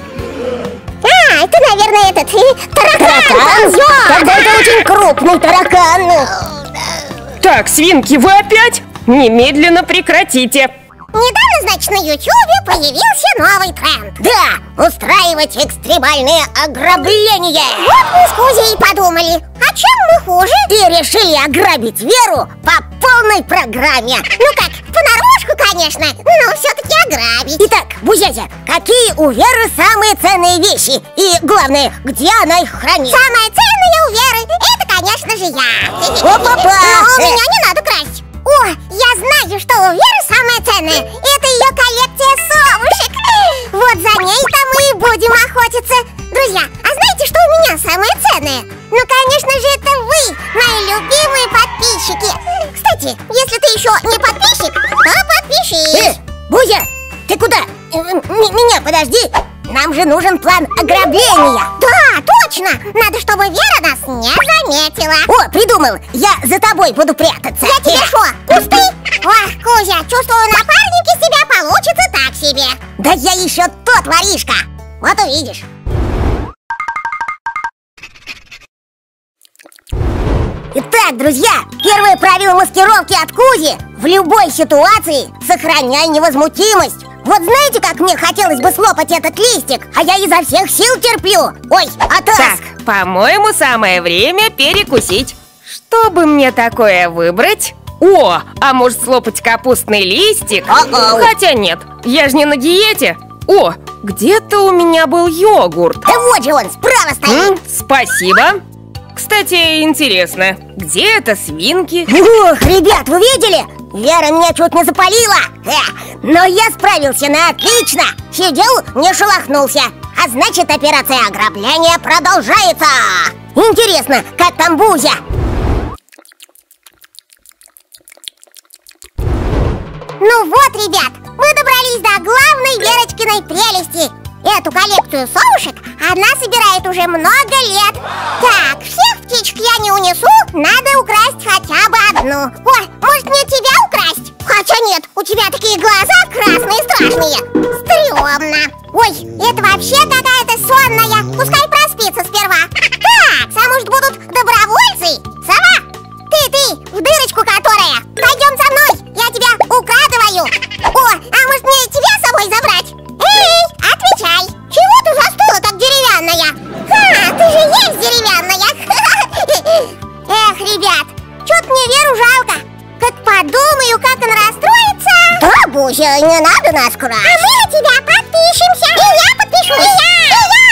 А, это, наверное, этот таракан. Таракан? это очень крупный таракан Так, свинки, вы опять? Немедленно прекратите. Недавно, значит, на Ютубе появился новый тренд. Да, устраивать экстремальные ограбления Вот мы с Кузей подумали, а чем мы хуже? И решили ограбить Веру по полной программе Ну как, понарошку, конечно, но все-таки ограбить. Итак, Бузязя, какие у Веры самые ценные вещи? И главное, где она их хранит? Самое ценное у Веры, это, конечно же, я. Опа-па! Но у меня не надо красть. О, я знаю, что у Веры самое ценное. Это ее коллекция совушек. Вот за ней-то мы и будем охотиться. Друзья, а знаете, что у меня самое ценное? Ну, конечно же, это вы, мои любимые подписчики. Кстати, если ты еще не подписчик, то подпишись. Э, Бузя, ты куда? Э, м- меня подожди Нам же нужен план ограбления Да, точно! Надо, чтобы Вера нас не заметила. О, придумал, я за тобой буду прятаться Я тебе что, кусты? Ох, Кузя, чувствую, напарник из тебя получится так себе. Да я еще тот воришка Вот увидишь Итак, друзья, первое правило маскировки от Кузи В любой ситуации сохраняй невозмутимость Вот знаете, как мне хотелось бы слопать этот листик А я изо всех сил терплю Ой, Атас! Так, по-моему, самое время перекусить. Что бы мне такое выбрать? О, а может слопать капустный листик? О-оу. Хотя нет, я же не на диете. О, где-то у меня был йогурт. Да вот же он, справа стоит М, спасибо. Кстати, интересно, где это свинки? Ух, ребят, вы видели? Вера меня чуть не запалила Э, Но я справился на отлично Сидел, не шелохнулся А значит, операция ограбления продолжается Интересно, как там Бузя? Ну вот, ребят, мы добрались до главной Верочкиной прелести. Эту коллекцию совушек она собирает уже много лет. Так, всех птичек я не унесу, надо украсть хотя бы одну. Ой, может мне тебя украсть? Хотя нет, у тебя такие глаза красные страшные. Стремно. Ой, это вообще какая-то сонная. Пускай проспится сперва. Так, может будут добровольцы? Сова, ты, ты, в дырочку которая! Пойдем со мной, я тебя укладываю О, а может мне тебя с собой забрать? Эй, отвечай! Чего ты застыла так деревянная? Ха, ты же есть деревянная! Эх, ребят, чё-то мне Веру жалко! Как подумаю, как она расстроится! Да, Бузя, не надо нас А красть мы на тебя подпишемся! И я подпишусь! И я, и я,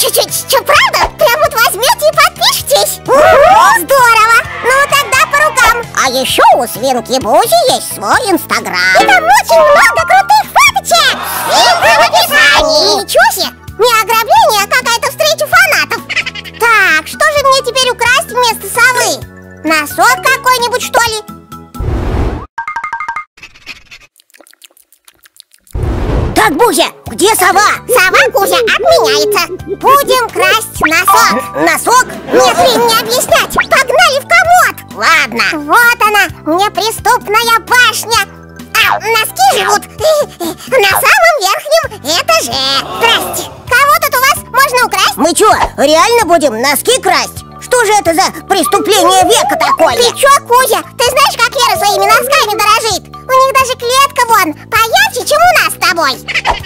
что, правда? Прям вот возьмете и подпишитесь Здорово, ну тогда по рукам А еще у свинки Бузи есть свой инстаграм И там очень много крутых фоточек! Ссылка в описании! Ничего себе! Не ограбление, а какая-то встреча фанатов! Так, что же мне теперь украсть вместо совы? Носок какой-нибудь, что ли? Так, Бузя, где сова? Сова, Кузя, отменяется! Будем красть носок! Носок? Нет времени объяснять! Погнали в комод! Ладно Вот она, неприступная башня! А, носки живут на самом верхнем этаже! Здрасте! Кого тут у вас можно украсть? Мы что, реально будем носки красть? Что же это за преступление века такое? Ты чё, Кузя? Ты знаешь, как Вера своими носками дорожит? У них даже клетка вон поярче, чем у нас с тобой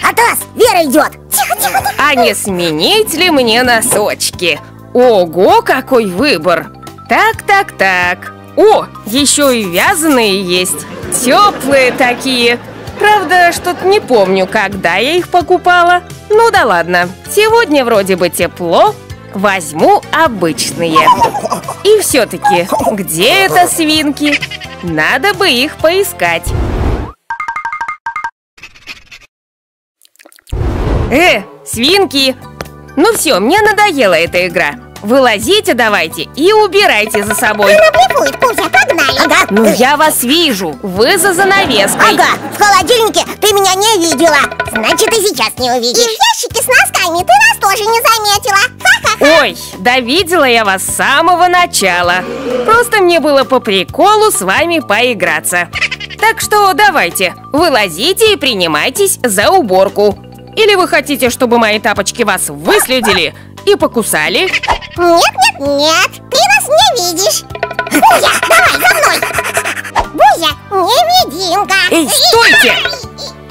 Атас, Вера идет Тихо, тихо, тихо А не сменить ли мне носочки? Ого, какой выбор! Так, так, так. О, еще и вязаные есть. Теплые такие. Правда, что-то не помню, когда я их покупала. Ну да ладно, сегодня вроде бы тепло. Возьму обычные. И все-таки, где это свинки? Надо бы их поискать. Э, свинки! Ну все, мне надоела эта игра. Вылазите давайте и убирайте за собой. Она блефует, Кузя, погнали Ага, Ну я вас вижу, вы за занавеской. ага, в холодильнике ты меня не видела Значит, и сейчас не И в увидишь ящике с носками ты нас тоже не заметила Ха-ха Ой, да видела я вас с самого начала. Просто мне было по приколу с вами поиграться. Так что давайте, вылазите и принимайтесь за уборку. Или вы хотите, чтобы мои тапочки вас выследили и покусали? Нет, нет, нет, ты нас не видишь Бузя, давай за мной Бузя, невидимка Эй, стойте!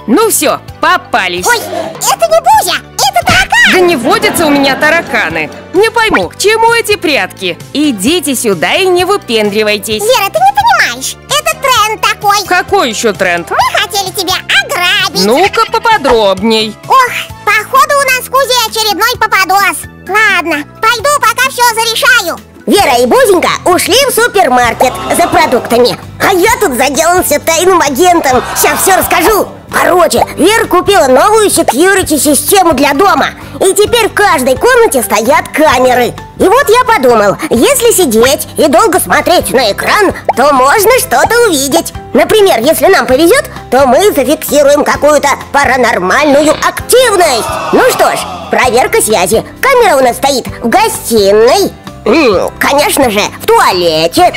Ну все, попались. Ой, это не Бузя, это таракан Да не водятся у меня тараканы. Не пойму, к чему эти прятки? Идите сюда и не выпендривайтесь. Вера, ты не понимаешь, это тренд такой Какой еще тренд? Мы хотели тебя Ну-ка поподробней. Ох, походу у нас с Кузей очередной попадос. Ладно, пойду пока все зарешаю. Вера и Бузенька ушли в супермаркет за продуктами. А я тут заделался тайным агентом. Сейчас все расскажу. Короче, Вера купила новую security-систему для дома. И теперь в каждой комнате стоят камеры. И вот я подумал, если сидеть и долго смотреть на экран, то можно что-то увидеть Например, если нам повезет, то мы зафиксируем какую-то паранормальную активность. Ну что ж, проверка связи. Камера у нас стоит в гостиной. М, Конечно же, в туалете.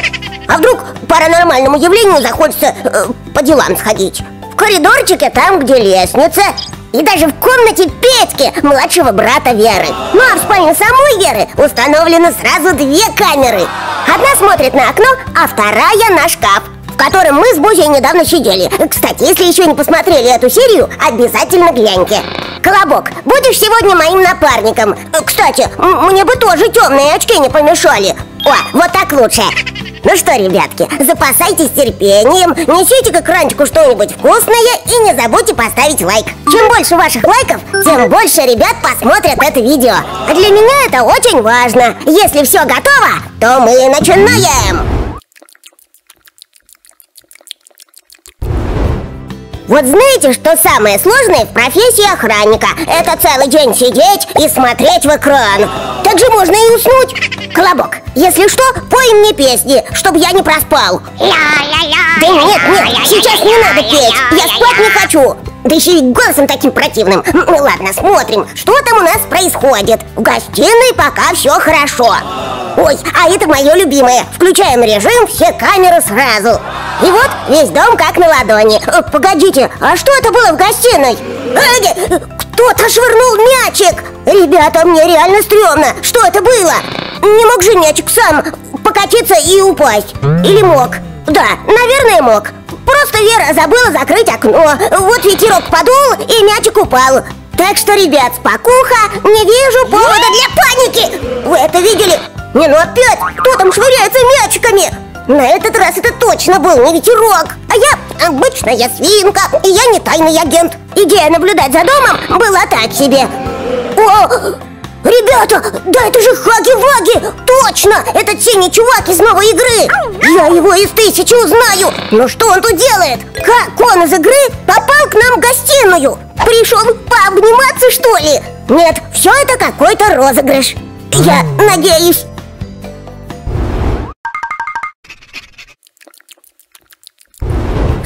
А вдруг паранормальному явлению захочется э, по делам сходить? В коридорчике, там, где лестница. И даже в комнате Петьки, младшего брата Веры. Ну а в спальне самой Веры установлены сразу две камеры. Одна смотрит на окно, а вторая на шкаф в котором мы с Бузей недавно сидели. Кстати, если еще не посмотрели эту серию, обязательно гляньте. Колобок, будешь сегодня моим напарником? Кстати, мне бы тоже темные очки не помешали. О, вот так лучше. Ну что, ребятки, запасайтесь терпением Несите к экранчику что-нибудь вкусное И не забудьте поставить лайк. Чем больше ваших лайков, тем больше ребят посмотрят это видео. Для меня это очень важно. Если все готово, то мы начинаем Вот знаете, что самое сложное в профессии охранника? Это целый день сидеть и смотреть в экран. Так же можно и уснуть. Колобок, если что, пой мне песни, чтобы я не проспал. Да нет, нет, сейчас не надо петь. Я спать не хочу. Да еще и голосом таким противным. Ну ладно, смотрим, что там у нас происходит. В гостиной пока все хорошо. Ой, а это мое любимое. Включаем режим все камеры сразу. И вот весь дом как на ладони. Э, Погодите, а что это было в гостиной? Кто-то швырнул мячик. Ребята, мне реально стрёмно. Что это было? Не мог же мячик сам покатиться и упасть? Или мог? Да, наверное, мог. Просто Вера забыла закрыть окно. Вот ветерок подул, и мячик упал. Так что, ребят, спокуха, не вижу повода для паники. Вы это видели? Не, ну опять, кто там швыряется мячиками? На этот раз это точно был не ветерок. А я обычная свинка, и я не тайный агент. Идея наблюдать за домом была так себе. О, Ребята, да это же Хаги-Ваги! Точно! Это синий чувак из новой игры! Я его из тысячи узнаю! Но что он тут делает? Как он из игры попал к нам в гостиную? Пришел пообниматься, что ли? Нет, все это какой-то розыгрыш Я надеюсь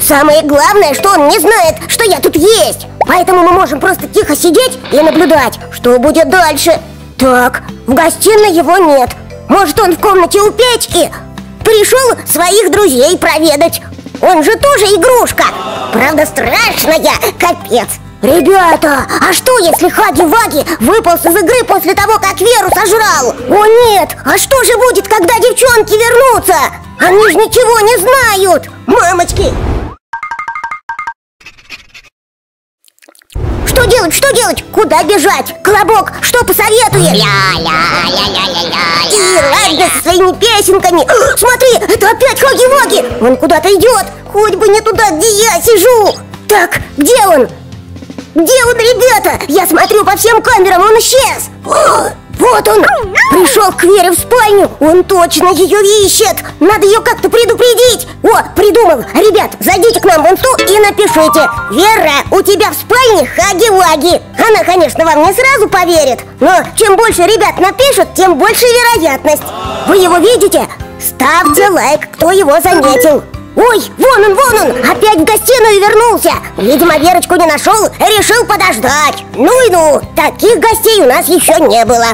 Самое главное, что он не знает, что я тут есть Поэтому мы можем просто тихо сидеть и наблюдать, что будет дальше. Так, в гостиной его нет. Может, он в комнате у Печки? Пришел своих друзей проведать. Он же тоже игрушка. Правда, страшная, капец. Ребята, а что если Хаги-Ваги выполз из игры после того, как Веру сожрал? О нет, а что же будет, когда девчонки вернутся? Они же ничего не знают! Мамочки, делать, что делать? Куда бежать? Колобок, что посоветуешь? И ладно со своими песенками Смотри, это опять Хаги-Ваги Он куда-то идет Хоть бы не туда, где я сижу Так, где он? Где он, ребята? Я смотрю по всем камерам, он исчез О, Вот он! Пришел к Вере в спальню! Он точно ее ищет! Надо ее как-то предупредить! О, придумал! Ребят, зайдите к нам в инсту и напишите. Вера, у тебя в спальне Хаги-Ваги! Она, конечно, вам не сразу поверит Но чем больше ребят напишут, тем больше вероятность. Вы его видите? Ставьте лайк, кто его заметил Ой, вон он, вон он, опять в гостиную вернулся! Видимо, Верочку не нашел, решил подождать. Ну и ну, таких гостей у нас еще не было.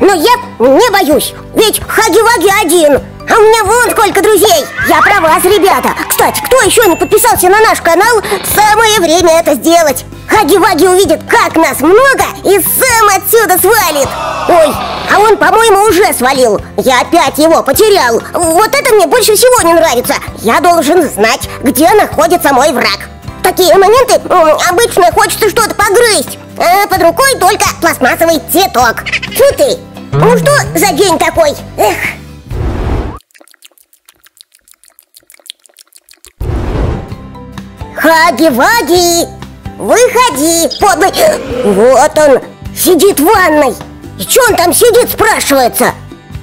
Но я не боюсь, ведь Хаги-Ваги один А у меня вон сколько друзей! Я про вас, ребята! Кстати, кто еще не подписался на наш канал, самое время это сделать! Хаги-Ваги увидит, как нас много и сам отсюда свалит! Ой, а он, по-моему, уже свалил! Я опять его потерял! Вот это мне больше всего не нравится! Я должен знать, где находится мой враг! Такие моменты обычно хочется что-то погрызть! А под рукой только пластмассовый цветок! Фу ты! Ну что за день такой? Эх, Хаги-Ваги! Выходи, подлый... Вот он, сидит в ванной И что он там сидит, спрашивается?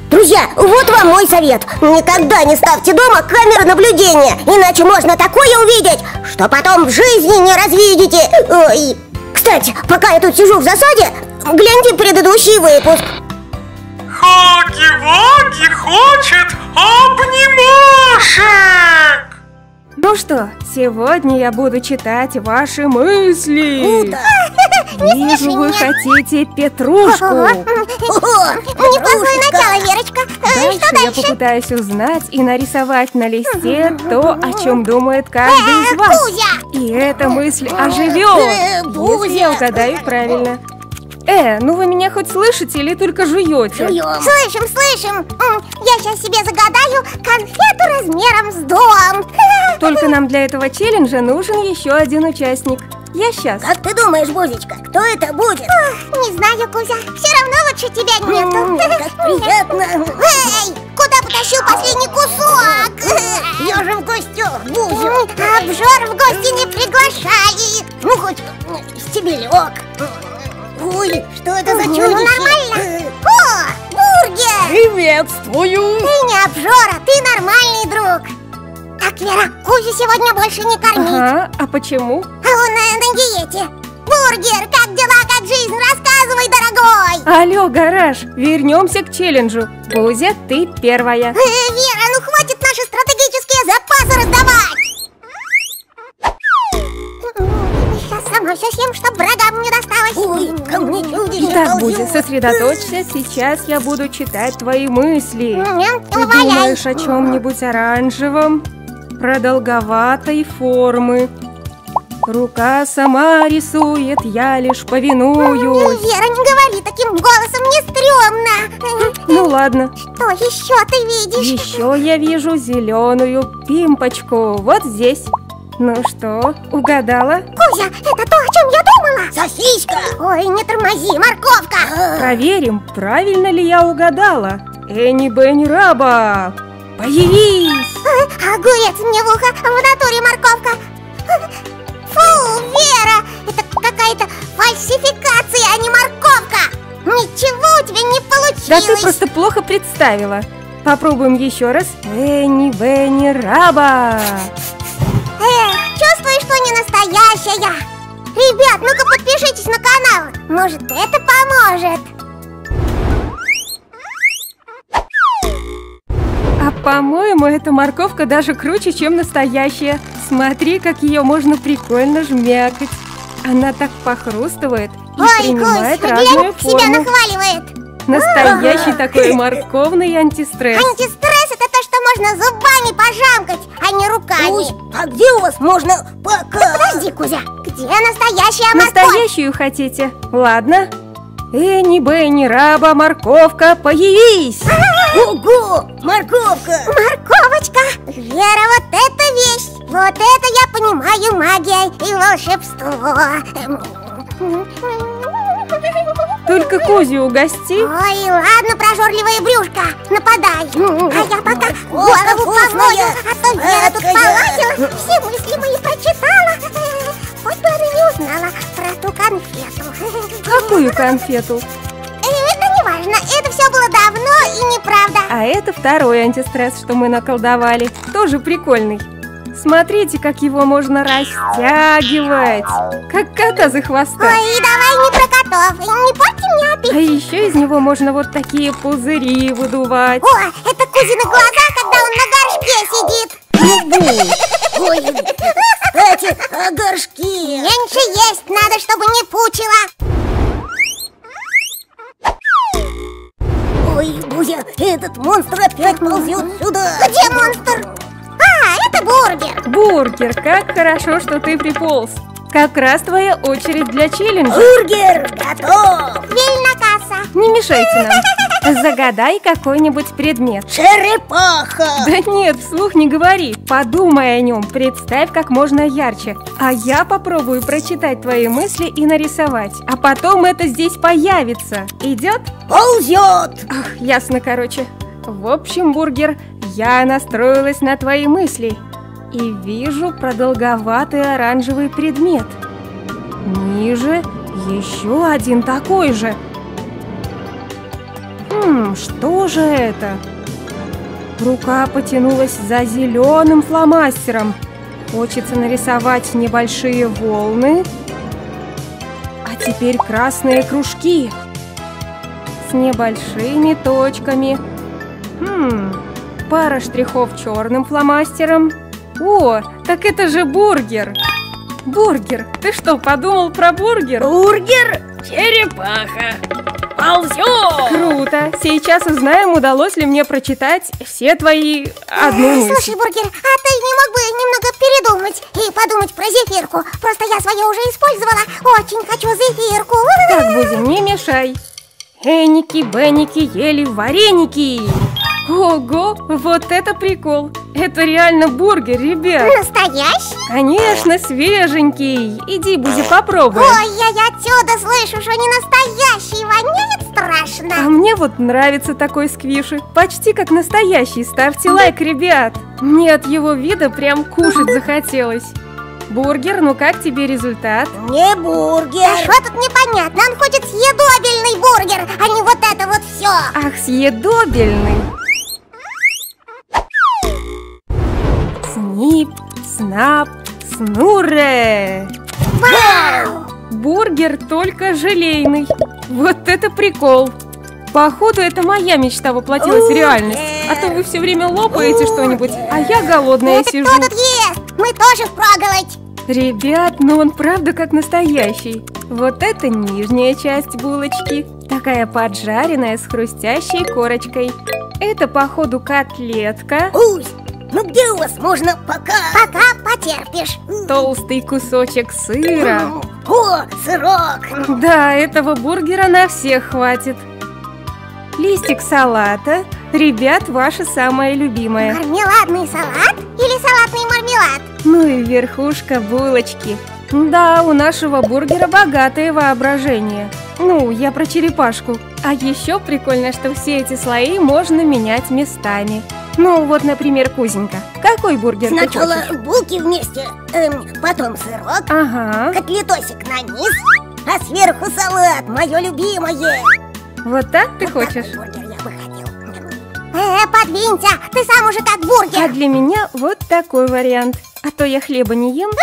Друзья, вот вам мой совет Никогда не ставьте дома камеры наблюдения Иначе можно такое увидеть, что потом в жизни не развидите Ой. Кстати, пока я тут сижу в засаде Гляньте предыдущий выпуск Хаги-Ваги хочет обнимашек! Ну что, сегодня я буду читать ваши мысли. Круто! Вижу, вы хотите петрушку. Неплохое начало, Верочка. Э, Дальше Что я дальше? попытаюсь узнать и нарисовать на листе то, о чем думает каждый из вас. Кузя! И эта мысль оживет, если я угадаю правильно. Э, ну вы меня хоть слышите или только жуете? Слышим, слышим. М, Я сейчас себе загадаю конфету размером с дом. Только нам для этого челленджа нужен еще один участник. Я сейчас. Как ты думаешь, Бузечка, кто это будет? Не знаю, Кузя. Все равно лучше тебя нету. Как приятно Эй, куда потащил последний кусок? Ежем в гостях, Бузю Обжор в гости не приглашает. Ну, хоть стебелек Ой, что это за Ну, чудище? нормально. О, бургер! Приветствую Ты не обжора, ты нормальный друг. Так, Вера, Кузю сегодня больше не кормить. Ага, а почему? А он на, на диете. Бургер, как дела, как жизнь? Рассказывай, дорогой. Алло, гараж, вернемся к челленджу. Бузя, ты первая. Э, Так. Бузя, сосредоточься, сейчас я буду читать твои мысли. Ты думаешь о чем-нибудь оранжевом, продолговатой формы. Рука сама рисует, я лишь повинуюсь. Вера, не говори таким голосом, мне стрёмно. Ну ладно, Что еще ты видишь? еще я вижу зеленую пимпочку вот здесь. Ну что, угадала? Кузя, это то, о чем я думала. Сосиска Ой, не тормози, морковка. Проверим, правильно ли я угадала. Энни Бенни Раба, появись! А, Огурец мне в ухо, в натуре морковка. Фу, Вера, это какая-то фальсификация, а не морковка. Ничего у тебя не получилось. Да ты просто плохо представила. Попробуем еще раз. Энни Бенни Раба. Эх, чувствую, что не настоящая. Ребят, ну-ка подпишитесь на канал. Может, это поможет. А по-моему, эта морковка даже круче, чем настоящая. Смотри, как ее можно прикольно жмякать. Она так похрустывает и Ой, Кусь, принимает глянь, разную себя форму. нахваливает. Настоящий такой морковный антистресс. Антистресс это можно зубами пожамкать, а не руками. Кусь, а где у вас можно пока? Подожди, Кузя, где настоящая морковь? Настоящую хотите? Ладно. Энни Бенни Раба, морковка, появись! Ого, морковка Морковочка! Вера, вот это вещь! Вот это я понимаю магия и волшебство! Только Кузю угости. Ой, ладно, прожорливая брюшка, нападай. А я пока голову помою, а то Вера тут полазила, все мысли мои прочитала. Вот бы она не узнала про ту конфету. Какую конфету? Э, Это не важно, это все было давно и неправда. А это второй антистресс, что мы наколдовали. Тоже прикольный. Смотрите, как его можно растягивать. Как кота за хвоста. Ой, давай не про котов, не мне А еще из него можно вот такие пузыри выдувать. О, это Кузины глаза, когда он на горшке сидит. Ой, кстати, о горшке. Меньше есть надо, чтобы не пучило. Ой, Бузя, этот монстр опять ползет сюда. Где монстр? А, это бургер. Бургер, как хорошо, что ты приполз. Как раз твоя очередь для челленджа. Бургер готов. Вильна касса. Не мешайте нам. Загадай какой-нибудь предмет. Черепаха. Да нет, вслух не говори. Подумай о нем, представь как можно ярче. А я попробую прочитать твои мысли и нарисовать. А потом это здесь появится. Идет? Ползет. Ах, ясно, короче. В общем, бургер, я настроилась на твои мысли и вижу продолговатый оранжевый предмет. Ниже еще один такой же. Хм, что же это? Рука потянулась за зеленым фломастером. Хочется нарисовать небольшие волны. А теперь красные кружки с небольшими точками. Хм, пара штрихов черным фломастером. О, так это же бургер. Бургер, ты что, подумал про бургер? Бургер. Черепаха. Ползет. Круто! Сейчас узнаем, удалось ли мне прочитать все твои одну мысль. Слушай, бургер, а ты не мог бы немного передумать и подумать про зефирку? Просто я свою уже использовала. Очень хочу зефирку. Так, Бузи, не мешай. Эники, Бенники ели вареники. Ого, вот это прикол. Это реально бургер, ребят. Настоящий? Конечно, свеженький. Иди, Бузи, попробуй. Ой, я отсюда слышу, что не настоящий, воняет А страшно. мне вот нравится такой сквиши. Почти как настоящий. Ставьте лайк, ребят. Мне от его вида прям кушать захотелось. Бургер, ну как тебе результат? Не Да бургер. что тут непонятно? Он хочет съедобельный бургер, а не вот это вот все. Ах, съедобельный. Снип, снап, снуре. Вау! Бургер только желейный. Вот это прикол. Походу, это моя мечта воплотилась в реальность. А то вы все время лопаете что-нибудь, а я голодная Это сижу. кто тут ест? Мы тоже впроголодь. Ребят, ну он правда как настоящий. Вот это нижняя часть булочки. Такая поджаренная с хрустящей корочкой. Это, походу, котлетка. Бусь, ну где у вас можно пока? Пока потерпишь. Толстый кусочек сыра. О, сырок. Да, этого бургера на всех хватит. Листик салата. Ребят, ваше самое любимое. Мармеладный салат или салатный мармелад? Ну и верхушка булочки. Да, у нашего бургера богатое воображение. Ну, я про черепашку. А еще прикольно, что все эти слои можно менять местами. Ну, вот, например, Кузенька. Какой бургер Сначала ты хочешь? булки вместе, эм, потом сырок, Ага, котлетосик на низ, а сверху салат, мое любимое. вот так ты хочешь? Такой бургер я бы хотел. Э, подвинься, ты сам уже как А бургер. для меня вот такой вариант. А то я хлеба не ем.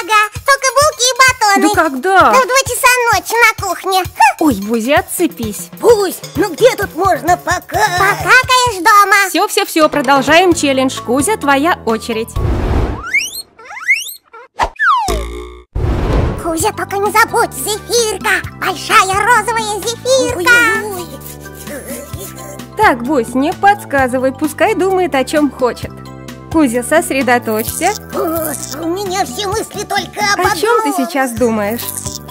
Ага, только булки и Да когда? Да в два часа ночи на кухне. Ой, Бузи, отцепись. Бусь, ну где тут можно пока? Покакаешь дома. Все, все, все, продолжаем челлендж. Кузя, твоя очередь. Кузя, только не забудь, зефирка. Большая розовая зефирка. Ой-ой-ой. Так, Бусь, не подсказывай, пускай думает о чем хочет. Кузя, сосредоточься. О, у меня все мысли только об О чем ты сейчас думаешь?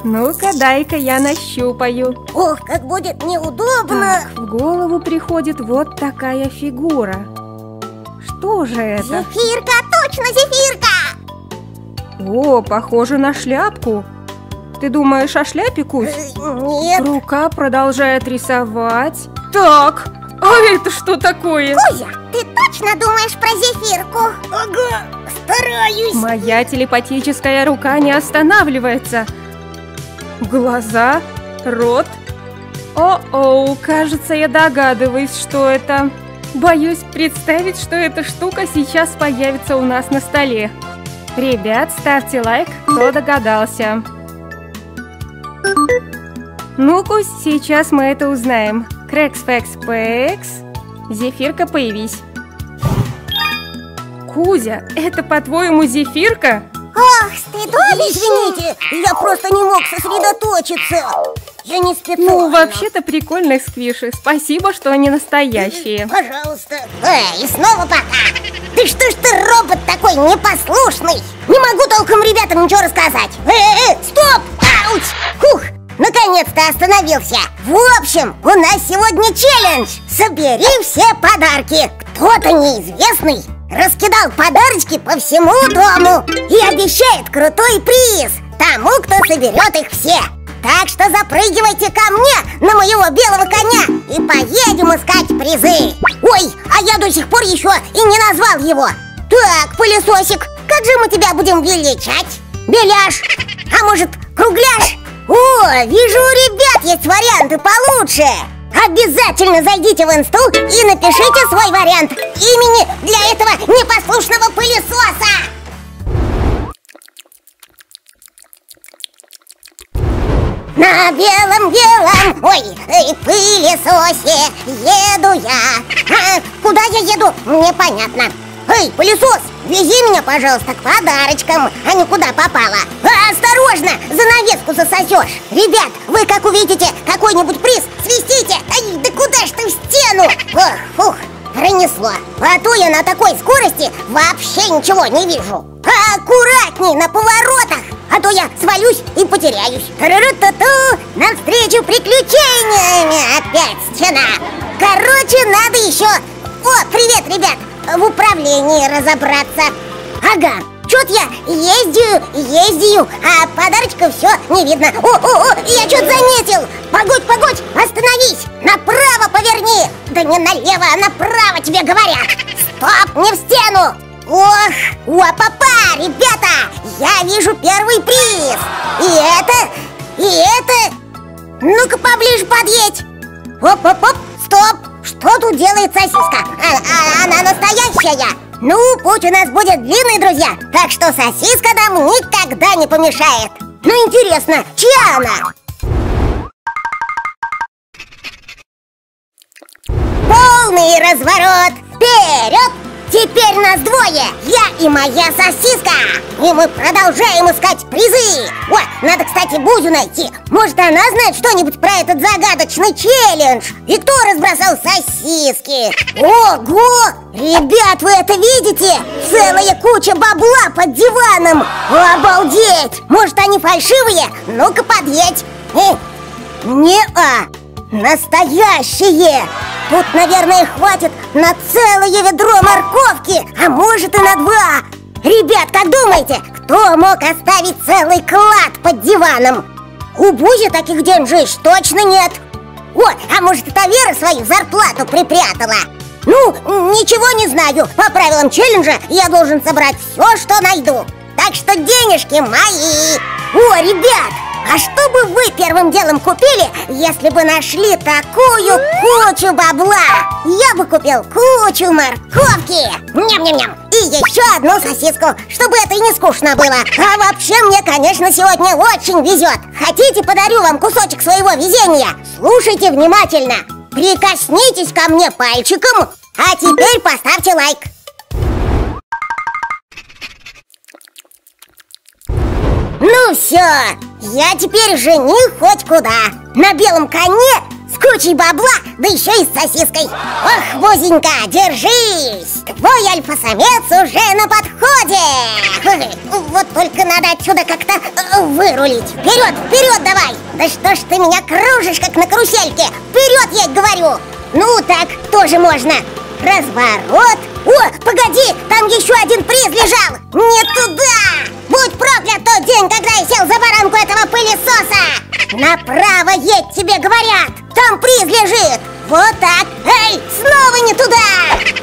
Ну-ка, дай-ка я нащупаю. Ох, как будет неудобно. В голову приходит вот такая фигура. Что же это? Зефирка, точно зефирка. О, похоже на шляпку. Ты думаешь о шляпе, Кузь? Э, Нет. Рука продолжает рисовать. Так, а это что такое? Кузя, ты точно думаешь про зефирку? Ага, стараюсь. Моя телепатическая рука не останавливается. Глаза, рот. О-оу, кажется, я догадываюсь, что это. Боюсь представить, что эта штука сейчас появится у нас на столе. Ребят, ставьте лайк, кто догадался. Ну-ка, сейчас мы это узнаем. Крэкс, фэкс, пэкс. Зефирка, появись. Кузя, это по-твоему зефирка? Ох, стыдобище! Извините, я просто не мог сосредоточиться. Я не специально. Ну, вообще-то прикольные сквиши. Спасибо, что они настоящие. Пожалуйста. Эй, и снова пока! Ты что ж ты робот такой непослушный? Не могу толком ребятам ничего рассказать. Э, э, э, стоп! Ауч! Хух! Наконец-то остановился! В общем, у нас сегодня челлендж! Собери все подарки! Кто-то неизвестный раскидал подарочки по всему дому и обещает крутой приз тому, кто соберет их все! Так что запрыгивайте ко мне на моего белого коня и поедем искать призы! Ой, а я до сих пор еще и не назвал его! Так, пылесосик, как же мы тебя будем величать? Беляш, а может кругляш? Вижу у ребят есть варианты получше! Обязательно зайдите в инсту и напишите свой вариант имени для этого непослушного пылесоса! На белом-белом, ой, эй, пылесосе еду я а, Куда я еду, непонятно Эй, пылесос, вези меня, пожалуйста, к подарочкам, а не куда попало. А, Осторожно, занавеску засосешь Ребят, вы как увидите какой-нибудь приз, свистите. Ай, да куда ж ты в стену? Ох, фух, пронесло. А то я на такой скорости вообще ничего не вижу. Аккуратней на поворотах а то я свалюсь и потеряюсь. Тарару-ту-ту, навстречу приключениями. Опять стена. Короче, надо еще О, привет, ребят В управлении разобраться. Ага, что-то я ездию, ездию А подарочка все не видно. О, о, о, я что-то заметил. Погодь, погодь, остановись. Направо поверни. Да не налево, а направо тебе говорят. Стоп, не в стену. Ох, уа-папа, ребята, я вижу первый приз. И это, и это. Ну-ка поближе подъедь. Оп-оп-оп, стоп Что тут делает сосиска? А, а, она настоящая Ну, путь у нас будет длинный, друзья Так что сосиска нам никогда не помешает Ну, интересно, чья она? Полный разворот! Вперед! Теперь нас двое, я и моя сосиска И мы продолжаем искать призы О, надо, кстати, Бузю найти Может, она знает что-нибудь про этот загадочный челлендж И кто разбросал сосиски Ого! Ребят, вы это видите? Целая куча бабла под диваном Обалдеть! Может, они фальшивые? Ну-ка, подъедь э, Не-а Настоящие! Тут, наверное, хватит на целое ведро морковки, а может и на два. Ребят, как думаете, кто мог оставить целый клад под диваном? У Бузи таких деньжищ точно нет. О, а может это Вера свою зарплату припрятала? Ну, ничего не знаю. По правилам челленджа я должен собрать все, что найду. Так что денежки мои. О, ребят, а что бы вы первым делом купили, если бы нашли такую кучу бабла? Я бы купил кучу морковки. Ням-ням-ням. И еще одну сосиску, чтобы это и не скучно было. А вообще мне, конечно, сегодня очень везет. Хотите, подарю вам кусочек своего везения? Слушайте внимательно. Прикоснитесь ко мне пальчиком А теперь поставьте лайк Ну все, я теперь жених хоть куда. На белом коне с кучей бабла, да еще и с сосиской. Ох, Бузенька, держись! Твой альфа-самец уже на подходе! Вот только надо отсюда как-то э, вырулить. Вперед, вперед давай! Да что ж ты меня кружишь, как на карусельке? Вперед, я говорю! Ну так, тоже можно. Разворот! О, погоди, там еще один приз лежал! Не туда Будь проклят тот день, когда я сел за баранку этого пылесоса! Направо едь, тебе говорят! Там приз лежит! Вот так! Эй, снова не туда!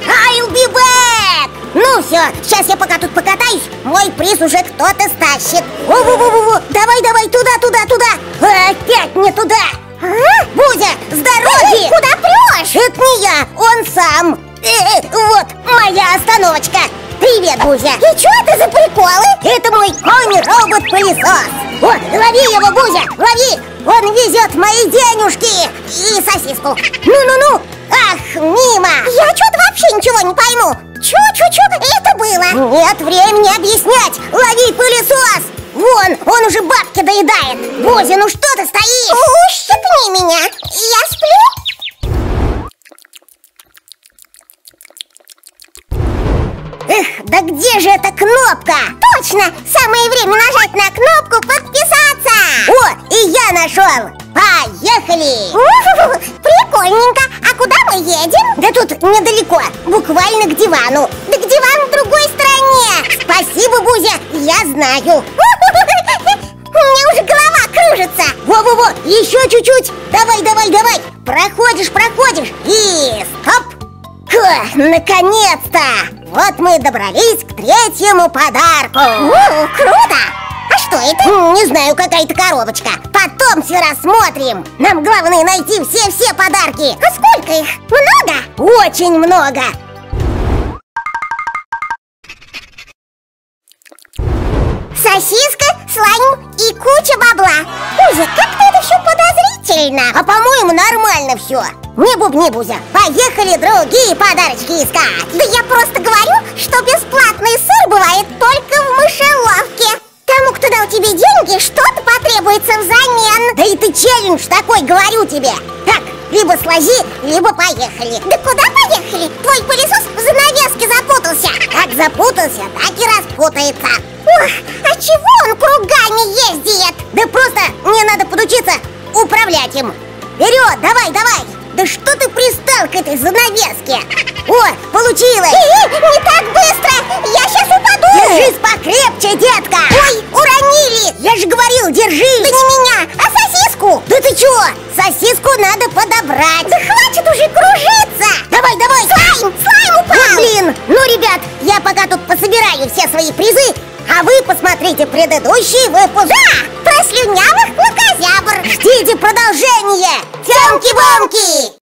I'll be back! Ну все, сейчас я пока тут покатаюсь, мой приз уже кто-то стащит. Во-во-во-во, давай, давай, туда, туда, туда! Опять не туда! А? Бузя, с дороги! Эй, куда прешь? Это не я, он сам. Э, вот моя остановочка. Привет, Бузя. И что это за приколы? Это мой конь-робот-пылесос. Вот, лови его, Бузя, лови. Он везет мои денежки и сосиску. Ну-ну-ну. Ах, мимо. Я что-то вообще ничего не пойму. Чё-чё-чё это было? Нет времени объяснять. Лови пылесос. Вон, он уже бабки доедает. Бузя, ну что ты стоишь? Ущипни меня. Я где же эта кнопка? Точно! Самое время нажать на кнопку подписаться! О, и я нашел! Поехали! У-ху-ху, Прикольненько! А куда мы едем? Да тут недалеко, буквально к дивану. Да к дивану в другой стороне! Спасибо, Бузя, я знаю. У меня уже голова кружится! Во-во-во, еще чуть-чуть. Давай, давай, давай. Проходишь, проходишь. И стоп. Наконец-то! Вот мы добрались к третьему подарку. О, круто! А что это? М, Не знаю, какая-то коробочка. Потом все рассмотрим. Нам главное найти все-все подарки. А сколько их? Много? Очень много. Сосиска, слайм и куча бабла Кузя, как-то это все подозрительно А по-моему, нормально все. Не бубни, Бузя. Поехали другие подарочки искать. Да я просто говорю, что бесплатный сыр бывает только в мышеловке Тому, кто дал тебе деньги, что-то потребуется взамен Да и ты челлендж такой, говорю тебе. Так, либо сложи, либо поехали. Да куда поехали? Твой пылесос в занавеске запутался Как запутался, так и распутается. Ох, а чего он кругами ездит? Да просто мне надо подучиться управлять им. Вперед, давай, давай. Да что ты пристал к этой занавеске? О, получилось. Э, не так быстро! Я сейчас упаду! Держись покрепче, детка. Ой, уронили! Я же говорил, Да держись. не меня, а сосиску! Да ты чё? Сосиску надо подобрать. Да хватит уже кружиться! Давай, давай. Слайм! Слайм упал! Вот блин, ну, ребят, я пока тут пособираю все свои призы, а вы посмотрите предыдущий выпуск. Да! Про слюнявых плакозябр! Ждите продолжение. Тёмки-бомки!